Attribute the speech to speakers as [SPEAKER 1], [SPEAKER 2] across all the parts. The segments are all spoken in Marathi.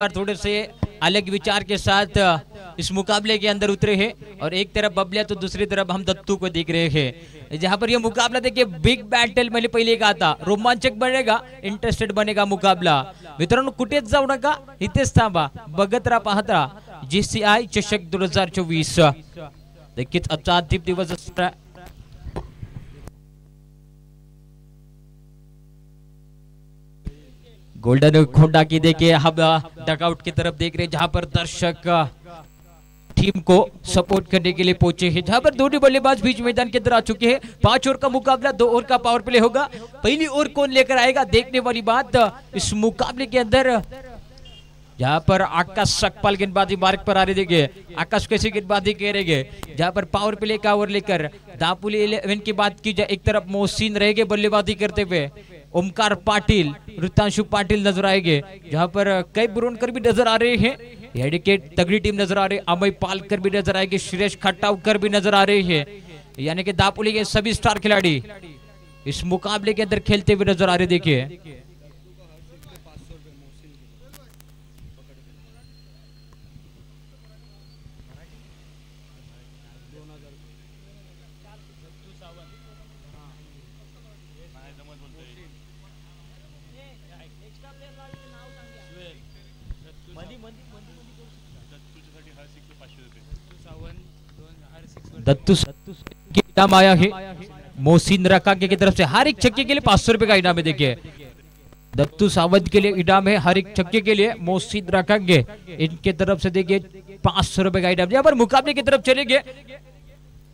[SPEAKER 1] थोड़े से अलग विचार के साथ इस मुकाबले के अंदर उतरे हैं और एक तरफ बबलिया तो दूसरी तरफ हम दत्तू को देख रहे हैं। जहां पर ये मुकाबला देखिए बिग बॅटल मैंने पहिले कहा था। रोमांचक बनेगा इंटरेस्टेड बनेगा मुकाबला। मित्रांनो कुठेच जाऊ नका इथेच थांबा बघत राहा पाहत राहा जी सी आय चषक दोन हजार चोवीस नक्कीच आजचा अंतिम दिवस असणार गोल्डन खोंडा की देखिए, हम डकआउट की तरफ़ देख रहे हैं, जहाँ पर दर्शक टीम को सपोर्ट करने के लिए पहुँचे हैं। जहाँ पर दोनों बल्लेबाज बीच मैदान के अंदर आ चुके हैं। पाँच ओवर का मुकाबला, दो ओवर का पावर प्ले होगा। पहली ओवर कौन लेकर आएगा, देखने वाली बात इस मुकाबले के अंदर, जहाँ पर आकाश सकपाल गेंदबाजी मार्ग पर आ रहे देंगे आकाश कैसे गेंदबाजी करेंगे जहाँ पर पावर प्ले का ओवर लेकर दापुली इलेवन की बात की जाए, एक तरफ़ मोहसिन रहेंगे बल्लेबाजी करते हुए। ओमकार पाटिल वृत्तांशु पाटिल नज़र आएँगे, जहाँ पर कई बुरोनकर भी नज़र आ रहे हैं। हेडिकेट तगड़ी टीम नज़र आ रही है अमय पालकर भी नज़र आएगी सुरेश खट्टावकर भी नज़र आ रही है। यानी कि दापोली के सभी स्टार खिलाड़ी, इस मुकाबले के अंदर खेलते हुए नज़र आ रहे, देखिए। दत्तू की इनाम आया है। मोहसिन रकांगे की तरफ़ से हर एक छक्के के लिए पाँच सौ रुपए का इनाम है, देखिए। दत्तू सावंत के लिए इनाम है हर एक छक्के के लिए, मोहसिन रकांगे इनके तरफ़ से देखिए, पाँच सौ रुपए का इनाम। यहाँ पर मुकाबले की तरफ़ चलेंगे।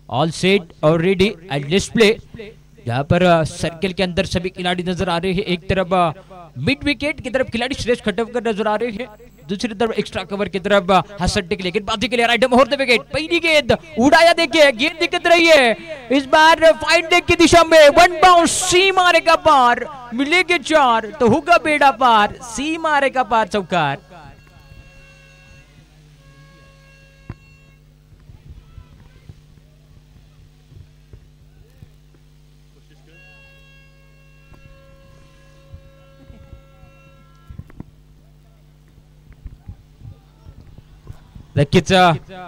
[SPEAKER 1] ऑल सेट और रेडी एंड डिस्प्ले यहाँ पर सर्किल के अंदर सभी खिलाड़ी नज़र आ रहे हैं। एक तरफ़ मिड विकेट की तरफ़ खिलाड़ी सुरेश खटवकर नज़र आ रहे हैं। दूसरी तरफ़ एक्स्ट्रा कवर की तरफ़ हसन टिक लेकिन बाजी के लिए राइट मोहर दे विकेट पहली गेंद उड़ाया देखिए गेंद दिक्कत रही है। इस बार फाइन डेक की दिशा में वन बाउंस सी मारेगा पार, मिलेगी चार तो होगा बेड़ा पार सी मारेगा पार, चौकार। नक्कीच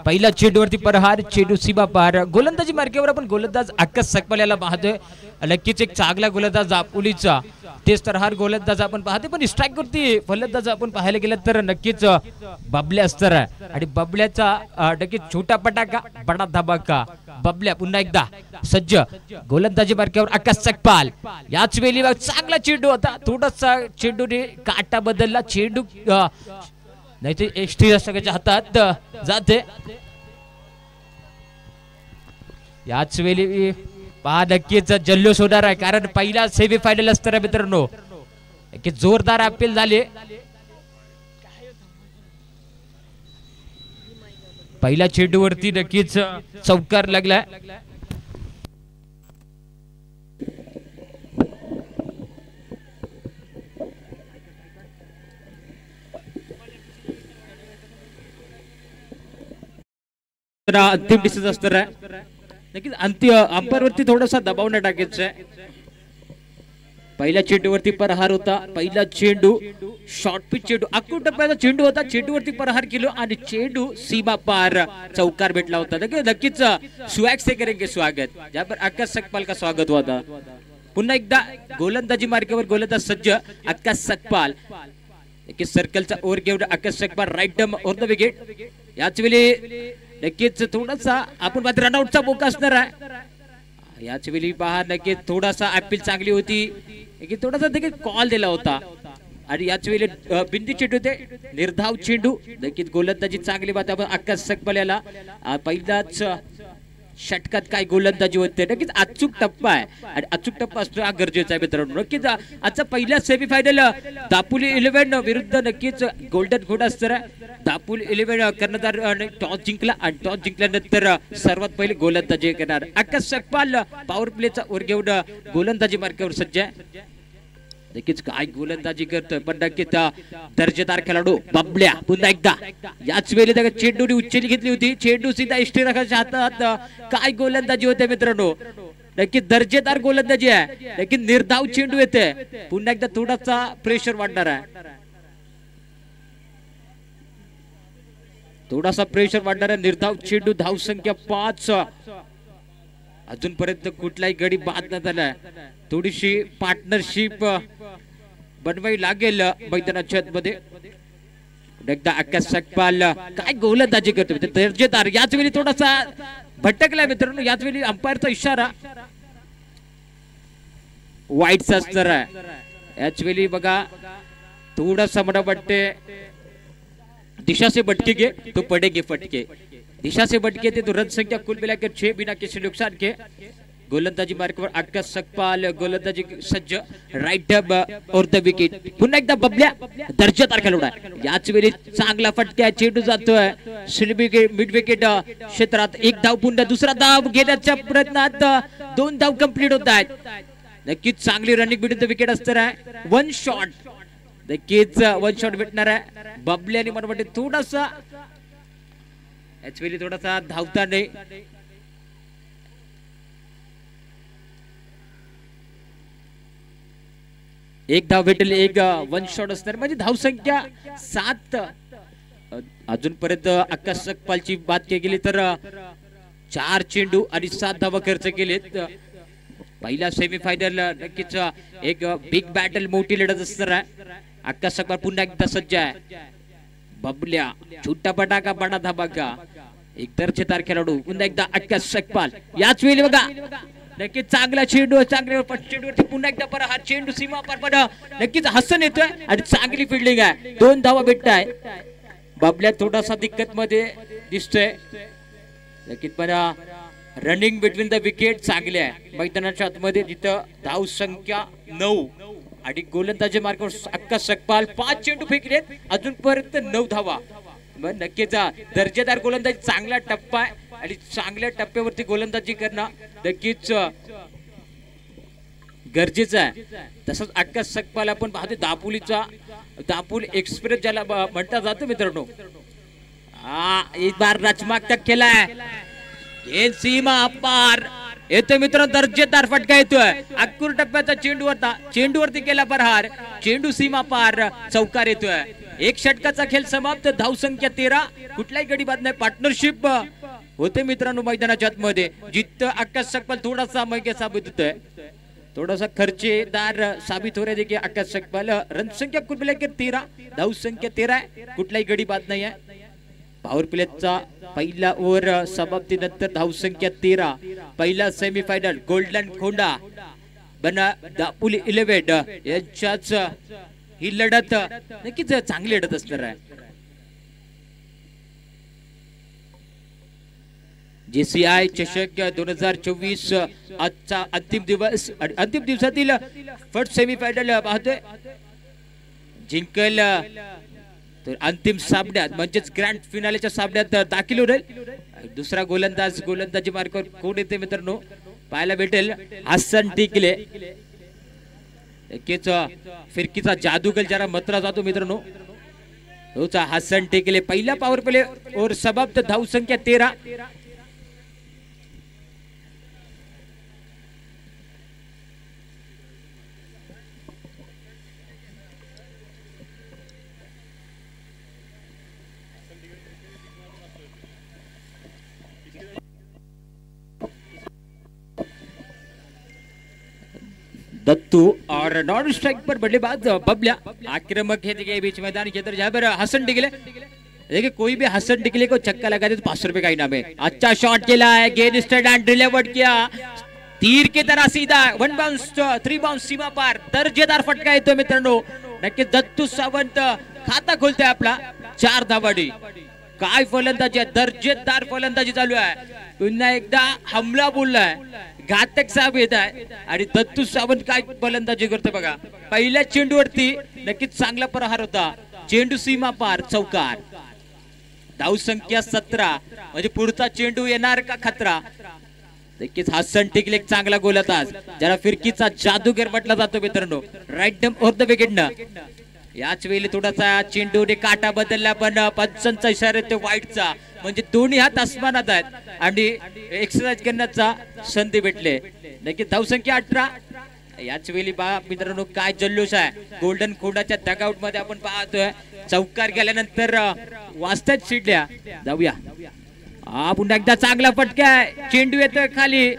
[SPEAKER 1] पहिला चेंडूवरती प्रहार चेंडू सीमा पार. गोलंदाजी मार्केवर आपण गोलंदाज आकाश सकपाल याला पाहतोय. नक्कीच एक चांगला गोलंदाज आपुलीचा तेच तरहार गोलंदाज आपण पाहते पण स्ट्राईक वरती फलंदाज आपण पाहायला गेलं तर नक्कीच बबल्या असतर आणि बबल्याचा नक्कीच छोटा पटाका बडा धबाका बबल्या पुन्हा एकदा सज्ज. गोलंदाजी मार्केवर आकाश सकपाल. याच वेळी चांगला चेंडू होता. थोडासा चेंडूने काटा बदलला. चेंडू नाही ते एष्टी दर्शकाच्या हातात जाते. याच वेळी पहा नक्कीच जल्लोष होणार आहे कारण पहिला सेमी फायनल असताना मित्रांनो. की जोरदार अपील झाले. पहिल्या चेंडूवरती नक्कीच चौकार लागलाय. अंतिम डिसिजन असणार आहे. नक्कीच अंतिम अंपायर वरती थोडासा दबाव न टाकायचा आहे. पहिल्या चेंडूवरती प्रहार होता. पहिला चेंडू शॉर्ट पिच चेंडू. अकू टप्प्याचा चेंडू होता. चेंडूवरती प्रहार केलो आणि चेंडू सीमा पार चौकार भेटला होता. नक्कीच स्वॅग से करेंगे स्वागत. ज्यावर आकाश सकपाल का स्वागत होता. पुन्हा एकदा गोलंदाजी मार्गावर गोलंदाज सज्ज आकाश सकपाल सर्कलचा ओव्हर घेऊन Akash Sakpal right arm over the wicket याच वेळी नक्कीच थोडासा आपण मात्र रनआउटचा मोका असणार आहे. याच वेळी पहा नक्कीच थोडासा अपील चांगली होती. की थोडासा देखील कॉल दिला होता. आणि याच वेळी बिंदी चेंडू ते निर्धाव चेंडू. नक्कीच गोलंदाजी चांगली बात आपण अक्का सकपल्याला. पहिल्याच पहिलाच षटकात काय गोलंदाजी होते नक्कीच अचूक टप्पा आहे. आणि अचूक टप्पा असतो हा गरजेचा आहे मित्रांनो. नक्कीच आजचा पहिला सेमीफायनल दापोली इलेव्हन विरुद्ध नक्कीच गोल्डन घोडा असणार दापोली इलेव्हन कर्णधार टॉस जिंकला आणि टॉस जिंकल्यानंतर सर्वात पहिले गोलंदाजी करणार आकाश सकपाल पॉवर प्लेचा वर घेऊन गोलंदाजी मार्गावर सज्ज आहे. नक्कीच काय गोलंदाजी करतोय पण नक्कीच दर्जेदार खेळाडू बबल्या पुन्हा एकदा. याच वेळी त्या चेंडूने उच्चली घेतली होती. चेंडू सीधा इष्टी रखाच्या हातात काय गोलंदाजी होते मित्रांनो? नक्की दर्जेदार गोलंदाजी आहे. नक्की निर्धाव चेंडू येते. पुन्हा एकदा थोडासा प्रेशर वाढणार आहे. थोडासा प्रेशर वाढणारा निर्धाव चेंडू धाव संख्या पाच. अजूनपर्यंत कुठलाही गडी बाद न झालाय थोडीशी पार्टनरशिप बनवावी लागेल मैदानाच्या मध्ये एकदा आकाश सकपाल काय गोलंदाजी करतो दर्जेदार. याच वेळी थोडासा भटकला मित्रांनो. याच वेळी अंपायरचा इशारा. वाईट असणार आहे. याच वेळी बघा थोडासा मला वाटते दिशाचे भटके तो तो पडेगे फटके. दिशा से भटके थे तो रन संख्या कुल मिलाकर छह बिना किसी नुकसान के. गोलंदाजी मार्गावर आकाश सकपाल गोलंदाजी सज्ज राईट और द विकेट पुन्हा एकदा बबल्या दर्जेदार खेळाडू याच वेळी चांगला फटक्या चेंडू जातोय. मिड विकेट क्षेत्रात एक धाव पुन्हा दुसरा धाव घेण्याच्या प्रयत्नात दोन धाव कंप्लीट होत आहेत. नक्कीच चांगली रनिंग बिटून द विकेट असणार आहे. वन शॉट नक्कीच वन शॉट भेटणार आहे. बबल्याने मला वाटते थोडासा ऍक्च्युअली थोडासा धावता नाही एक धाव भेटेल एक वन शॉट असणार. म्हणजे धाव संख्या सात अजूनपर्यंत आकाश सकपालची बात केली गेली तर चार चेंडू आणि सात धावा खर्च केलेत. अ, पहिला सेमीफायनल नक्कीच एक बिग बॅटल मोठी लढत असणार आहे. आकाश सकपाल पुन्हा एकदा सज्ज आहे. बबल्या छोटा पटाका बडा धाबाका. एक दर्जेदार खेळाडू. पुन्हा एकदा अटका सकपाल याच वेळी बघा. नक्कीच चांगला चेंडू चांगले चेंडूवरती. पुन्हा एकदा परत हा चेंडू सीमा पर नक्कीच हसन येतोय आणि चांगली फिल्डिंग आहे. दोन धावा भेटताय बाबल्या थोडासा दिक्कत मध्ये दिसतोय. नक्कीच पण रनिंग बिटवीन द विकेट चांगले आहे. मैदानाच्या आतमध्ये जिथं धाव संख्या नऊ आणि गोलंदाजी मार्गावर अक्का सकपाल पाच चेंडू फेकलेत. अजूनपर्यंत नऊ धावा. मग नक्कीच दर्जेदार गोलंदाजी चांगला टप्पा आहे. आणि चांगल्या टप्प्यावरती गोलंदाजी करणं नक्कीच गरजेचं आहे. तसंच अक्का सकपाला आपण पाहतो दापोलीचा दापोली एक्सप्रेस ज्याला म्हणता जातो मित्रांनो. हा एक बार रचमाक तक केलाय हे सीमा पार येतोय मित्र दर्जेदार फटका येतोय. अक्कूर टप्प्याचा चेंडू होता. चेंडूवरती केला प्रहार. चेंडू सीमा पार. चौकार येतोय. एक षटकाचा खेळ समाप्त. धाव संख्या तेरा. कुठलाही गडी बाद नाही पार्टनरशिप होते मित्रांनो मैदानाच्या आतमध्ये. जिथं आकाश सकपाल थोडासा मैके साबित होतोय थोडासा खर्चेदार साबित हो रहे देखिए आकाश सकपाल. रनसंख्या कुठल्या की तेरा. धाव संख्या तेरा आहे. कुठलाही गडी बाद नाही आहे. पॉवर प्लेचा पहिला ओव्हर समाप्तीनंतर धावसंख्या तेरा. पहिला सेमीफायनल गोल्डन खोंडा बना दापुली इलेव्हन यांच्याच ही लढत नक्कीच चांगली लढत असणार आहे. जेसीआय चषक दोन हजार चोवीस आजचा अंतिम दिवस अंतिम दिवसातील फर्स्ट सेमीफायनल पाहतोय. जिंकल तर अंतिम सामन्यात म्हणजेच ग्रँड फिनालेच्या सामन्यात दाखल होईल. दुसरा गोलंदाज गोलंदाजी मार्गावर कोण येते मित्रांनो? पाहायला भेटेल. हसन टिकले. नक्कीच फिरकीचा जादूगल ज्याला मत्रा जातो मित्रांनो. हसन टेकले पहिला पॉवर प्ले और समाप्त धाव संख्या तेरा. दत्तू। और नॉन स्ट्राइक पर बल्लेबाज बबल्या। आक्रामक है, देखिए, बीच मैदान के अंदर जहाँ पर हसन डिगले। देखिए, कोई भी हसन डिगले को चक्का लगा दे तो पाँच सौ रुपए का इनाम है। अच्छा शॉट खेला है गेंद स्टेड एंड डिलीवर्ड किया। तीर की तरह सीधा वन बाउंस थ्री बाउंस सीमा पार। दर्जेदार फटका येतो मित्रांनो नक्कीच दत्तू सावंत खाता खोलतोय आपला, चार धावाडी। काय फलंदाजी दर्जेदार फलंदाजी चालू आहे। पुन्हा एकदा हमला बोललाय। घातक साहेब येत आहे आणि दत्तू सावंत काय फलंदाजी करतो बघा. पहिल्या चेंडूवरती नक्कीच चांगला प्रहार होता. चेंडू सीमा पार चौकार. धाव संख्या सतरा. म्हणजे पुढचा चेंडू येणार का खतरा? नक्कीच हसन टिकले एक चांगला गोलताज ज्याला फिरकीचा जादूगर म्हटला जातो मित्रांनो. राईट डम ओर द विकेटनं याच वेळी थोडासा चेंडूने काटा बदलला पण पंचांचा इशारा तो वाईटचा. म्हणजे दोन्ही हात आसमानात आहेत. आणि एक्सरसाइज करण्याचा संधी भेटले. नक्कीच धावसंख्या अठरा. याच वेळी बा मित्रांनो काय जल्लोष आहे. गोल्डन खोडाच्या डगआउटमध्ये आपण पाहतोय. चौकार गेल्यानंतर वाचताच चिडल्या जाऊया. हा पुन्हा एकदा चांगला आहे. चेंडू येतोय खाली.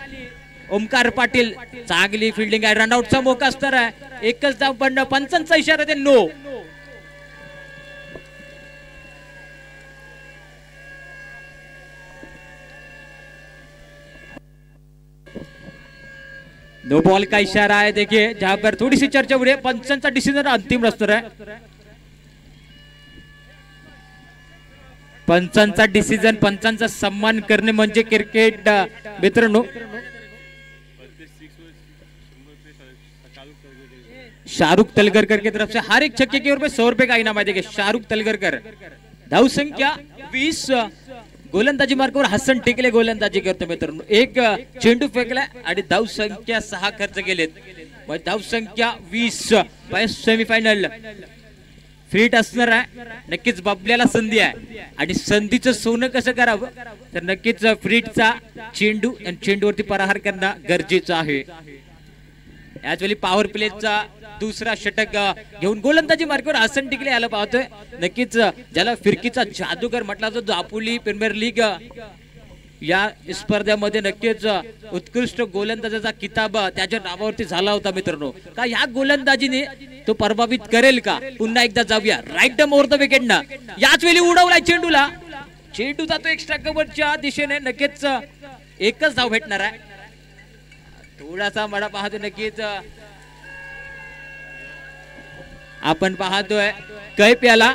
[SPEAKER 1] ओमकार पाटील चांगली फिल्डिंग आहे. रनआउटचा मोका असणार आहे. एकच धाव पण पंचांचा इशारा ते नो नो बॉल का इशारा है देखिए जहां पर थोड़ी सी चर्चा हो रही है का डिसिजन अंतिम रस्तर है। पंचांचा डिसिजन पंचांचा सन्मान करणे म्हणजे क्रिकेट मित्रांनो शाहरुख तलगरकर की तरफ से हर एक छक्के के ऊपर सौ रुपए का इनाम है। देखिए शाहरुख तलगरकर धाव संख्या वीस गोलंदाजी मार्गावर हसन टेकले गोलंदाजी करतो मित्रांनो. एक चेंडू फेकलाय आणि धाव संख्या सहा खर्च केलेत. मग धाव संख्या वीस सेमीफायनल फ्रीट असणार आहे. नक्कीच बाबल्याला संधी आहे. आणि संधीचं सोनं कसं करावं? तर नक्कीच फ्रीटचा चेंडू आणि चेंडूवरती प्रहार करणं गरजेचं आहे. याच वेळी पॉवर प्लेचा दुसरा षटक घेऊन गोलंदाजी मार्गावर आसन टिकले याला पाहतोय. नक्कीच ज्याला फिरकीचा जादूगर म्हटला जातो दापोली प्रीमियर लीग या स्पर्धेमध्ये नक्कीच उत्कृष्ट गोलंदाजाचा किताब त्याच्या नावावरती झाला होता मित्रांनो. का या गोलंदाजीने तो प्रभावित करेल का? पुन्हा एकदा जाऊया. राईट मोर द विकेट ना. याच वेळी उडवलाय चेंडूला. चेंडू जातो एक्स्ट्रा कव्हरच्या दिशेने. नक्कीच एकच धाव भेटणार आहे. थोडासा मला पाहतो नक्कीच आपण पाहतोय कैप याला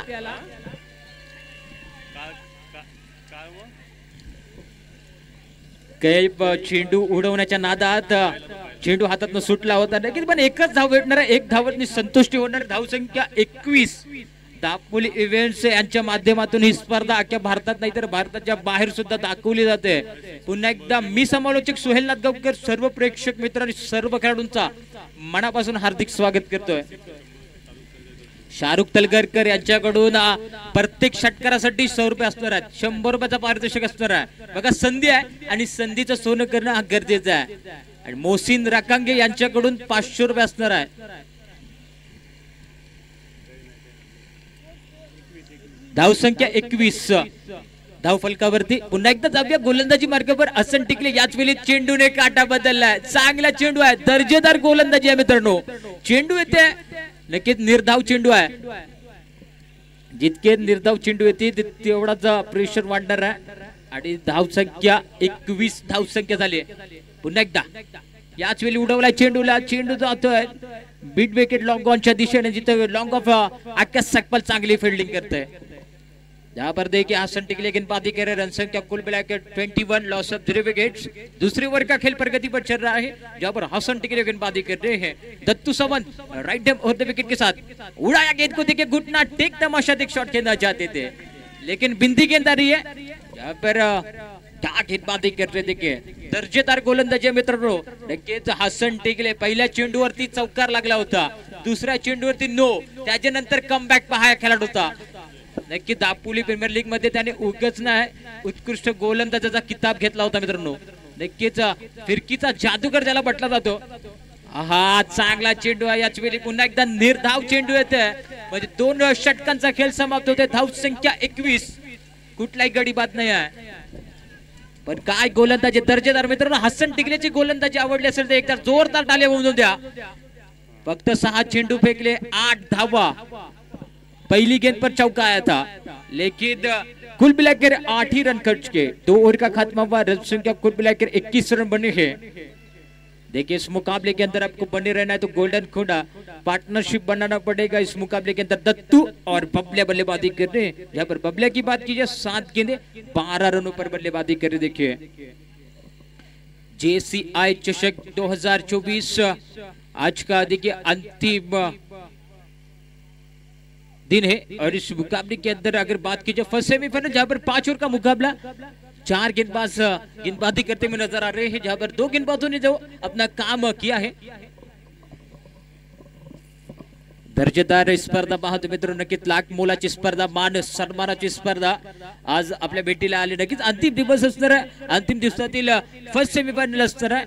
[SPEAKER 1] कैप चेंडू उडवण्याच्या नादात चेंडू हातातनं सुटला होता. नक्कीच पण एकच धाव भेटणार आहे. एक धावतनी संतुष्टी होणार. धावसंख्या एकवीस. दापोली इव्हेंट्स यांच्या माध्यमातून ही स्पर्धा अख्ख्या भारतात नाही तर भारताच्या बाहेर सुद्धा दाखवली जाते. पुन्हा एकदा मी समालोचक सुहेल नादगावकर सर्व प्रेक्षक मित्र आणि सर्व खेळाडूंचा मनापासून हार्दिक स्वागत करतोय. शाहरुख तलगरकर यांच्याकडून प्रत्येक षटकारासाठी सौ रुपये असणार आहेत. शंभर रुपयाचा पारितोषिक असणार आहे. बघा संधी आहे आणि संधीचं सोनं करणं हा गरजेचं आहे. आणि मोहसिन राकांगे यांच्याकडून पाचशे रुपये असणार आहे. धावसंख्या एकवीस. धाव फलकावरती. पुन्हा एकदा जाऊया गोलंदाजी मार्गावर. असन टिकले याच वेळी चेंडूने काटा बदललाय. चांगला चेंडू आहे. दर्जेदार गोलंदाजी आहे मित्रांनो. चेंडू येते. नक्कीच निर्धाव चेंडू आहे. जितके निर्धाव चेंडू येते तेवढाच प्रेशर वाढणार आहे. आणि धाव संख्या एकवीस धाव संख्या झाली आहे. पुन्हा एकदा. याच वेळी उडवलाय चेंडूला. चेंडू जातोय. बीट विकेट लॉंग ऑनच्या दिशेने जिथे लॉंग ऑफ आकाश सकपाल चांगली फिल्डिंग करतोय. यहाँ पर देखिए हसन टिकले गेंदबाजी कर रहे रन संख्या कुल मिला के 21 लॉस ऑफ़ थ्री विकेट्स दूसरे ओवर का खेल प्रगति पर चल रहा है, जहाँ पर हसन टिकले गेंदबाजी कर रहे हैं। दत्तू सावंत राइट और विकेट के साथ उड़ाया गेंद को। देखिए घुटना टेक तमाशा एक शॉट खेलना चाहते थे। लेकिन बिंदी गेंद आ रही है यहाँ पर क्या गेंदबाजी कर रहे देखिए दर्जेदार गोलंदाजी मित्रांनो नक्कीच हसन टिकले पहिल्या चेंडूवरती चौकार लागला होता। दुसऱ्या चेंडूवरती नो त्याच्यानंतर कमबॅक पहा खेळाडू होता। नक्की दापोली प्रीमियर लीगमध्ये त्याने उगच नाही. उत्कृष्ट गोलंदाजाचा किताब घेतला होता मित्रांनो. नक्कीच फिरकीचा जादूगर ज्याला म्हटला जातो. हा चांगला चेंडू आहे याच वेळी. पुन्हा एकदा निर्धाव चेंडू येते म्हणजे दोन षटकांचा खेळ समाप्त होते धाव संख्या एकवीस. कुठलाही गडी बाद नाही आहे. पण काय गोलंदाजी दर्जेदार. मित्रांनो हसन टिकलेची गोलंदाजी आवडली असेल तर एकदा जोरदार टाले होऊन द्या. फक्त सहा चेंडू फेकले आठ धावा. पहली गेंद पर चौका आया था, लेकिन कुल मिलाकर आठ ही रन खर्च के दो ओवर का खात्मा हुआ रन संख्या कुल मिलाकर 21 रन बने हैं। देखिए, इस मुकाबले के अंदर आपको बने रहना है तो गोल्डन खोडा पार्टनरशिप बनाना पड़ेगा। इस मुकाबले के अंदर दत्तू और बबले बल्लेबाजी कर रहे हैं। यहाँ पर बबले की बात कीजिए, सात गेंदे, बारह रनों पर बल्लेबाजी कर रहे देखिए जेसीआई चषक 2024 आज का देखिए अंतिम दिन है, और इस मुकाबले के अंदर अगर बात की जाए फ़र्स्ट सेमीफाइनल, जहाँ पर पाँच ओवर का मुकाबला, चार गेंदबाज गेंदबाजी करते हुए नज़र आ रहे हैं, जहाँ पर दो गेंदबाजों ने जो अपना काम किया है। दर्जेदार स्पर्धा पाहतो मित्र नक्कीच लाख मोलाची स्पर्धा, मान सन्मानाची स्पर्धा। आज आपल्या भेटीला आली नक्कीच अंतिम दिवस अंतिम दिवसातील फ़र्स्ट आहे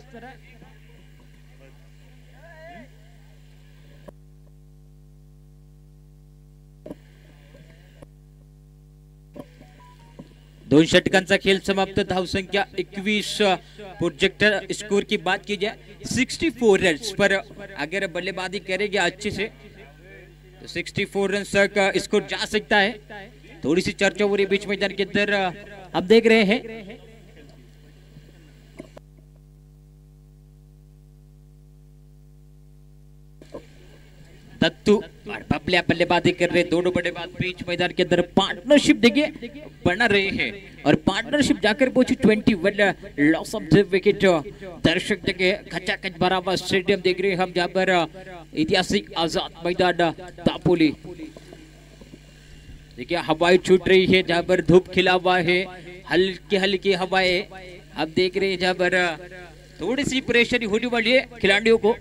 [SPEAKER 1] दोन षटकांचा खेळ समाप्त, धावसंख्या एकवीस प्रोजेक्टर स्कोर की बात की जाए 64 रन पर अगर बल्लेबाजी करेगी अच्छे से तो 64 रन तक स्कोर जा सकता है। थोड़ी सी चर्चा हो रही बीच मैदान के अंदर आप देख रहे हैं। तत्तू और बबलिया बल्लेबाजी कर रहे, दोनों बल्लेबाज बीच मैदान के अंदर पार्टनरशिप देखिए, बना रहे हैं। और पार्टनरशिप जाकर पहुँची twenty one loss of the wicket दर्शक देखिए खचाखच भरा हुआ स्टेडियम देख रहे हैं हम जहाँ पर, ऐतिहासिक आज़ाद मैदान, दापोली। देखिए, हवाएँ छूट रही है जहाँ पर धूप खिला हुआ है, हल्की हल्की हवाएँ। आप देख रहे हैं जहाँ पर, थोड़ी सी परेशानी होने वाली है खिलाड़ियों को।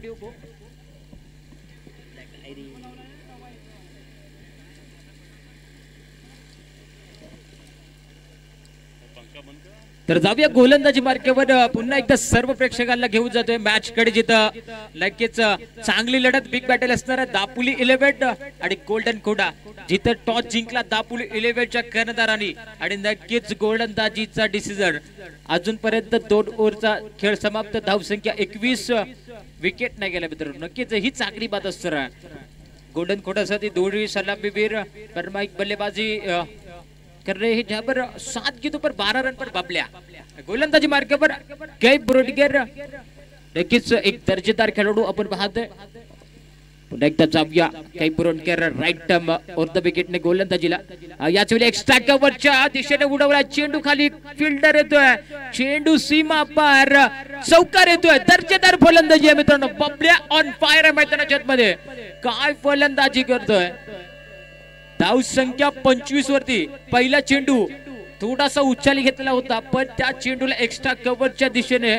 [SPEAKER 1] तर जाऊया गोलंदाजी मार्केवर. पुन्हा एकदा सर्व प्रेक्षकांना घेऊन जातोय मॅच कडे जिथं नक्कीच चांगली लढत बिग बॅटल असणार आहे. दापुली इलेव्हन आणि गोल्डन कोडा जिथं टॉस जिंकला दापुली इलेव्हनच्या कर्णधारांनी. आणि नक्कीच गोलंदाजीचा डिसिजन अजूनपर्यंत दोन ओव्हरचा खेळ समाप्त. धावसंख्या एकवीस. विकेट नाही गेल्या मित्रांनो. नक्कीच ही चांगली बात असणार गोल्डन खोडासाठी दोन्ही सलामीवीर. परमाईक बल्लेबाजी कर रहे हैं जहां पर सात गेंदों पर बारह रन पर बबलिया गोलंदाजी मार्ग पर कई ब्रोडगर नक्कीच एक दर्जेदार खेळाडू आपण पाहतोय पुन्हा एकदा जाऊया काही ब्रोडकर राईट टर्म और विकेटने गोलंदाजीला. याच वेळी एक्स्ट्रा कव्हरच्या दिशेने उडवला चेंडू खाली फिल्डर येतोय. चेंडू सीमा पार चौकार येतोय. दर्जेदार फलंदाजी आहे मित्रांनो. बबल्या ऑन फायर आहे मैदानाच्या मध्ये काय फलंदाजी करतोय. धाव संख्या पंचवीस वरती. पहिला चेंडू थोडासा उच्चाली घेतलेला होता पण त्या चेंडूला एक्स्ट्रा कव्हरच्या दिशेने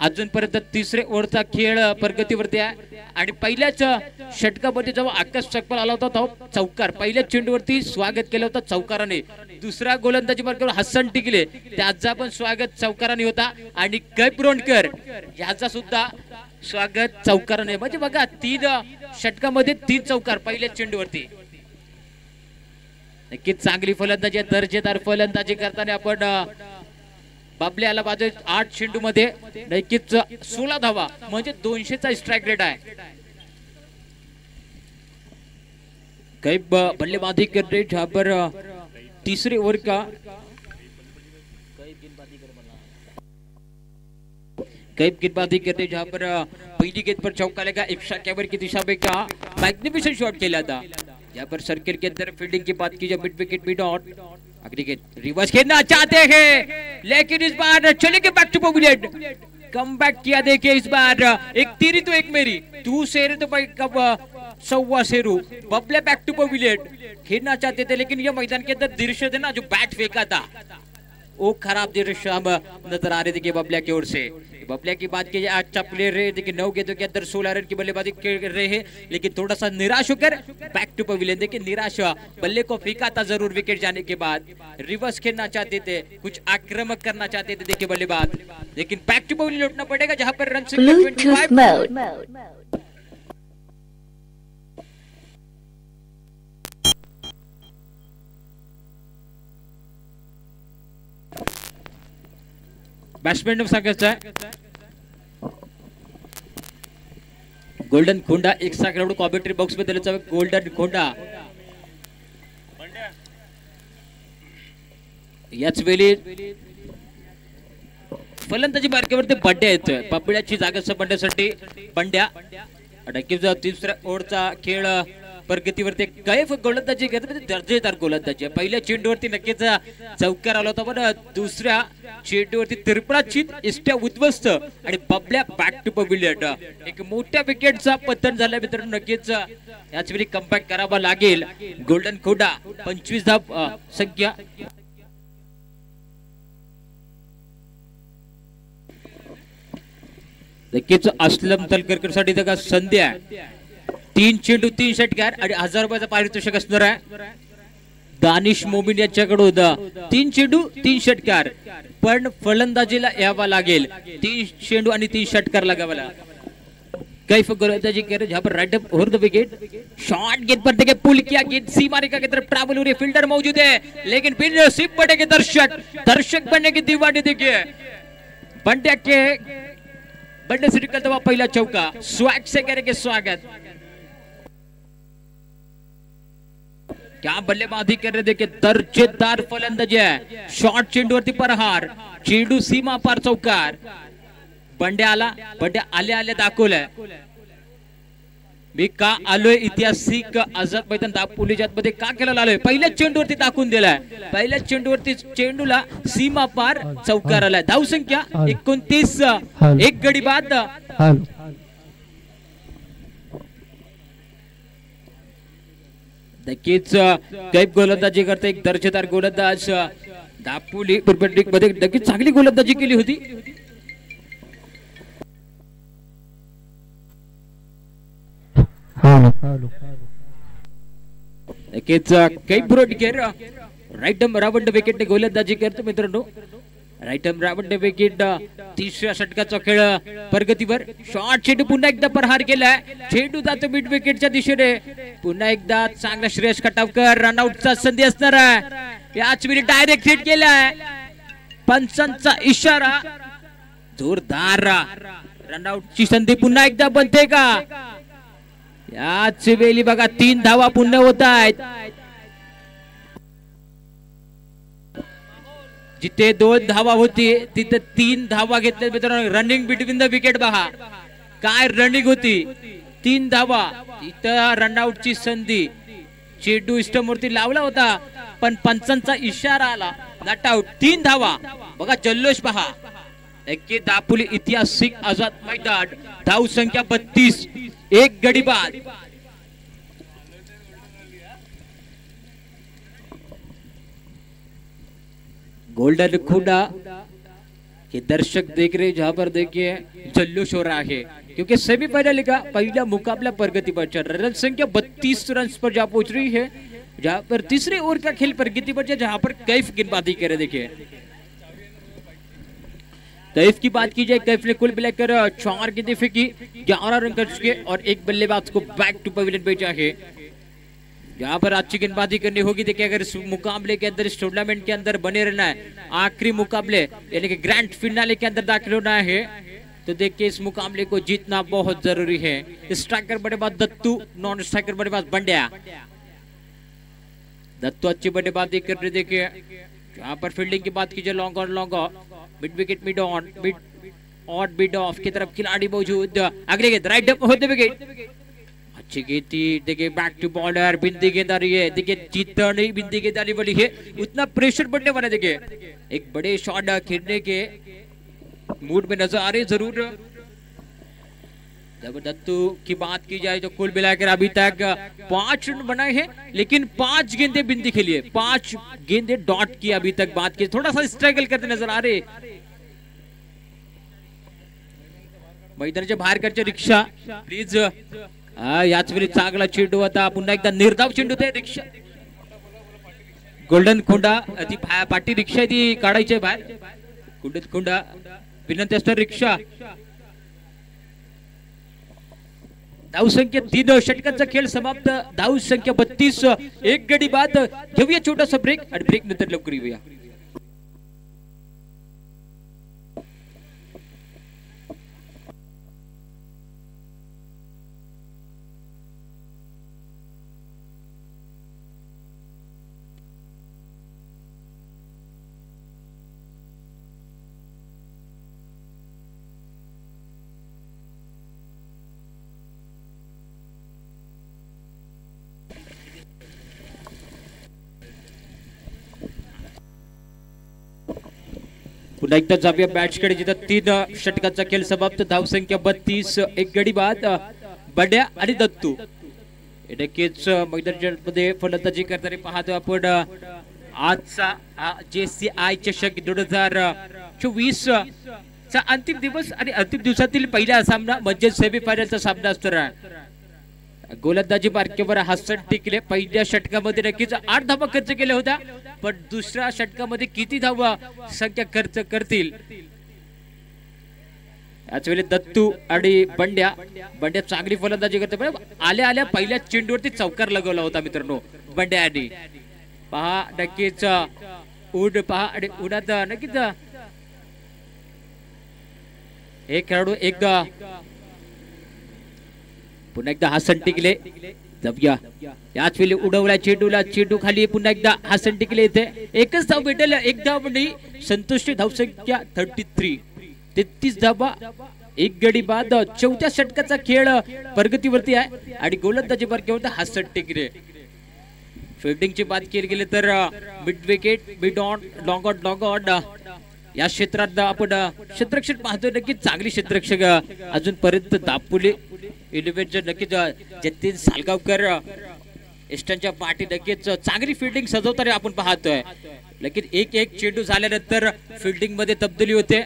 [SPEAKER 1] अजूनपर्यंत तिसरे ओव्हरचा खेळ प्रगतीवरती आहे. आणि पहिल्याच षटकामध्ये जेव्हा आकाश चकपाल आला होता तेव्हा चौकार पहिल्या चेंडूवरती स्वागत केलं होतं चौकाराने. दुसरा गोलंदाजी मार्गावर हसन टिकले. त्याचा पण स्वागत चौकाराने होता. आणि कैप रोंडकर याचा सुद्धा स्वागत चौकाराने. म्हणजे बघा तीन षटकामध्ये तीन चौकार पहिल्या चेंडूवरती. नक्कीच चांगली फलंदाजी दर्जेदार फलंदाजी करताना आपण बाबल्याला बाजू आठ चेंडू मध्ये नक्कीच सोळा धावा म्हणजे दोनशेचा स्ट्राईक रेट आहे. काही बल्लेबाजी कर रहे जहां पर तीसरे का? कैब गेंदबाजी करते जहां पर पहली गेंद पर चौका लगा। इफ्शा कैबर की दिशा में का मैग्निफिसेंट शॉट खेला था। यहाँ पर सर्किल के अंदर फील्डिंग की बात की जाए मिड विकेट मिड आउट अगली गेंद रिवर्स खेलना चाहते हैं। लेकिन इस बार चलेंगे back to pavilion come back KIA देखिए इस बार। एक तीरी तो एक मेरी। तू शेर तो भाई कब सौवा शेरू। बबले बैक टू पवेलियन खेलना चाहते थे, लेकिन यह मैदान के अंदर दृश्य थे ना, जो बैट फेंका था। वो खराब दृश्य हम नज़र आ रहे थे बबलिया की ओर से। बबलिया की बात की अच्छा प्लेयर रहे देखिए नौ गेंदों के अंदर सोलह रन की बल्लेबाजी कर रहे हैं लेकिन थोड़ा सा निराश होकर बैक टू पवेलियन देखिए निराश हुआ। बल्ले को फेंका था ज़रूर विकेट जाने के बाद। रिवर्स खेलना चाहते थे कुछ आक्रामक करना चाहते थे देखिए बल्लेबाज। लेकिन बैक टू पवेलियन लौटना पड़ेगा जहाँ पर रन बॅट्समॅन सांगायचं आहे गोल्डन खोंडा एक सा खेळाडू कॉमेंट्री बॉक्समध्ये त्याचा गोल्डन खोंडा याच वेळी फलंदाजी मार्केवरती बंड्या येतोय. पपड्याची जागा संबंधासाठी बंड्या. तिसऱ्या ओव्हरचा खेळ. परगतीवरती कैफ गोलंदाजी घेत म्हणजे दर्जेदार गोलंदाजी. आहे. पहिल्या चेंडूवरती नक्कीच चौकार आला होता. पण दुसऱ्या चेंडूवरती तिरपडाचित इष्ट्या उद्ध्वस्त आणि बबल्या बॅक टू पविलियन एक मोठ्या विकेटचा पतन झाल्या मित्रांनो. नक्कीच याच वेळी कमबॅक करावा लागेल. गोल्डन खोडा पंचवीस धाव संख्या. नक्कीच असलम तलकरकरसाठी का संधी आहे. तीन चेंडू, तीन षटकार हज़ार रुपयाचा पारितोषिक असणार आहे. दानिश मोमीन तीन चेंडू, तीन षटकार पण फलंदाजीला तीन चेंडू आणि तीन षटकार लागावा कैफ गोलंदाजी कर जहाँ पर अप द विकेट. शॉट गेंद पर देखे पुल किया गेंद सीमा रेखा की तरफ़ ट्रैवल हो रही फील्डर मौजूद है. लेकिन सिप बनेंगे दर्शक. दर्शक बनने की दीवानी देखिए. बंड्या के, बंडे से निकलता हुआ पहला चौका. स्वैग से करेंगे स्वागत. क्या बल्लेबाजी कर रहे देखिए दर्जेदार फलंदाजी आहे शॉर्ट चेंडूवरती प्रहार चेंडू सीमा पार चौकार। बंड्या आला बंड्या आले आले दाखवलंय। मी का आलोय ऐतिहासिक आझाद मैदान दापोलीजात मध्ये का केलेला आलोय? पहिल्याच चेंडूवरती टाकून दिलाय. पहिल्याच चेंडूवरती चेंडूला सीमा पार चौकार आलाय धाव संख्या एकोणतीस एक गडी बाद. नक्कीच कैप गोलंदाजी करते एक दर्जेदार गोलंदाज दापोली प्रीमियर लीगमध्ये नक्कीच चांगली गोलंदाजी केली होती. नक्कीच कैप ब्रोडकेर राईट रावंड विकेट गोलंदाजी करतो मित्रांनो. राईट रावंड विकेट तिसऱ्या षटकाचा खेळ प्रगतीवर. शॉर्ट चेंडू पुन्हा एकदा प्रहार केलाय चेंडू जातो मिड विकेटच्या दिशेने. पुन्हा एकदा चांगला श्रेयस खटावकर रनआउटचा संधी असणार आहे. याच वेळी डायरेक्ट हिट केलाय पंचांचा इशारा. जोरदार. रनआउटची संधी पुन्हा एकदा बनते का? याच वेळी बघा तीन धावा पुन्हा होत आहेत. जिथे दोन धावा होती तिथे तीन धावा घेतल्या मित्रांनो. रनिंग बिटवीन द विकेट बघा. काय रनिंग होती? तीन धावा. इथं रनआउटची संधी. चेडू इष्टमूर्ती लावला होता पण पंचांचा इशारा आला. नट आउट तीन धावा. बघा जल्लोष पहा. एके दापोली ऐतिहासिक आझाद मैदान. धाव संख्या बत्तीस. एक गडी बाद. गोल्डन खुडा ये दर्शक देख रहे जहाँ पर देखिए जल्लोश हो रहा है। क्योंकि सेमीफाइनल का पहला मुकाबला प्रगति पर चल रहा है। रन संख्या 32 रन पर जा पहुँच रही है। जहाँ पर तीसरे ओवर का खेल प्रगति पर जहाँ पर कैफ गेंदबाजी करे, देखिए। कैफ की बात की जाए, कैफ ने कुल मिलाकर चार गेंदें फेंकी, ग्यारह रन कर चुके और एक बल्लेबाज को बैक टू पवेलियन भेजा है। यहाँ पर अच्छी गेंदबाजी करनी होगी। देखिए, अगर इस मुकाबले के अंदर, इस टूर्नामेंट के अंदर बने रहना है, आखिरी मुकाबले, यानी कि ग्रैंड फिनाले के अंदर दाखिल होना है तो देखिए, इस मुकाबले को जीतना बहुत ज़रूरी है। स्ट्राइकर बल्लेबाज दत्तू नॉन स्ट्राइकर बल्लेबाज बंड्या। दत्तू अच्छी बल्लेबाजी कर रहे देखिए। यहाँ पर फील्डिंग की बात कीजिए लॉन्ग और long mid wicket mid on mid on mid off की तरफ़ खिलाड़ी मौजूद। अगले राइट होते विकेट अच्छी देखिए बैक टू बॉलर बिंदी आ रही है, देखिए, जीतना नहीं बिंदी गेंद आने वाली है, उतना प्रेशर बढ़ने वाला देखिए, एक बड़े शॉट खेलने के मूड में नज़र आ रहे ज़रूर। दत्तू की बात की जाए तो कुल मिलाकर अभी तक पाँच रन बनाए हैं, लेकिन पाँच गेंदे बिंदी खेली है पाँच गेंदे डॉट की अभी तक बात की, थोड़ा सा स्ट्रगल करते नज़र आ रहे मैदानाच्या बाहेरकडच्या रिक्षा प्लीज़ हा याच वेळी चांगला चेंडू होता. पुन्हा एकदा निर्धाव चेंडू ते रिक्षा. गोल्डन खोंडा ती पाठी पाटी रिक्षा ती काढायची बाहेर. कुंडत खोंडा विनंती असतं रिक्षा. धावसंख्या तीन षटकांचा खेळ समाप्त. धावसंख्या बत्तीस एक गडी बाद. घेऊया छोटासा ब्रेक आणि ब्रेक नंतर लवकर येऊया. पुन्हा एकदा जाऊया बॅट्सकडे जिथं तीन षटकाचा खेळ समाप्त. धावसंख्या बत्तीस एक गडी बाद बड्या आणि दत्तू. नक्कीच मैदानमध्ये फलंदाजी करताना पाहतो आपण. आजचा जे सी आय चषक दोन हजार चोवीस चा अंतिम दिवस आणि अंतिम दिवसातील पहिला सामना म्हणजे सेमीफायनलचा सामना असणार गोलंदाजी मार्केवर हसन टिकले. पहिल्या षटकामध्ये नक्कीच आठ धावा खर्च केल्या होत्या. पण दुसऱ्या षटकामध्ये किती धावा संख्या खर्च करतील? याच वेळी दत्तू आणि बंड्या. बंड्या चांगली फलंदाजी करते. पण आल्या आल्या पहिल्या चेंडूवरती चौकार लगवला होता मित्रांनो बंड्या आणि पहा नक्कीच उड पहा आणि उडात नक्कीच. हे खेळाडू एकदा पुन्हा एकदा हासन टिकले. जपया याच वेळी उडवला चेंडूला चेंडू खाली पुन्हा एकदा हासन टिकले इथे. एकच धाव भेटेल एक धाव म्हणजे संतुष्टी धावसंख्या थर्टी थ्री तेहतीस धावा. एक गडी बाद. चौथ्या षटकाचा खेळ प्रगतीवरती आहे. आणि गोलंदाजी बारक्यावर हासन टिकले. फिल्डिंगची बात केली गेली तर mid wicket mid on long on long on या क्षेत्रात आपण क्षेत्रक्षक पाहतो पाहतोय. चांगली क्षेत्रक्षक अजूनपर्यंत दापुले इलेव्हनचे नक्कीच जतीन सालगावकर अ, इष्टांच्या पाठी नक्कीच चांगली फिल्डिंग सजवताना आपण पाहतोय. नक्कीच एक एक चेंडू झाल्यानंतर फिल्डिंगमध्ये तब्दिली होते.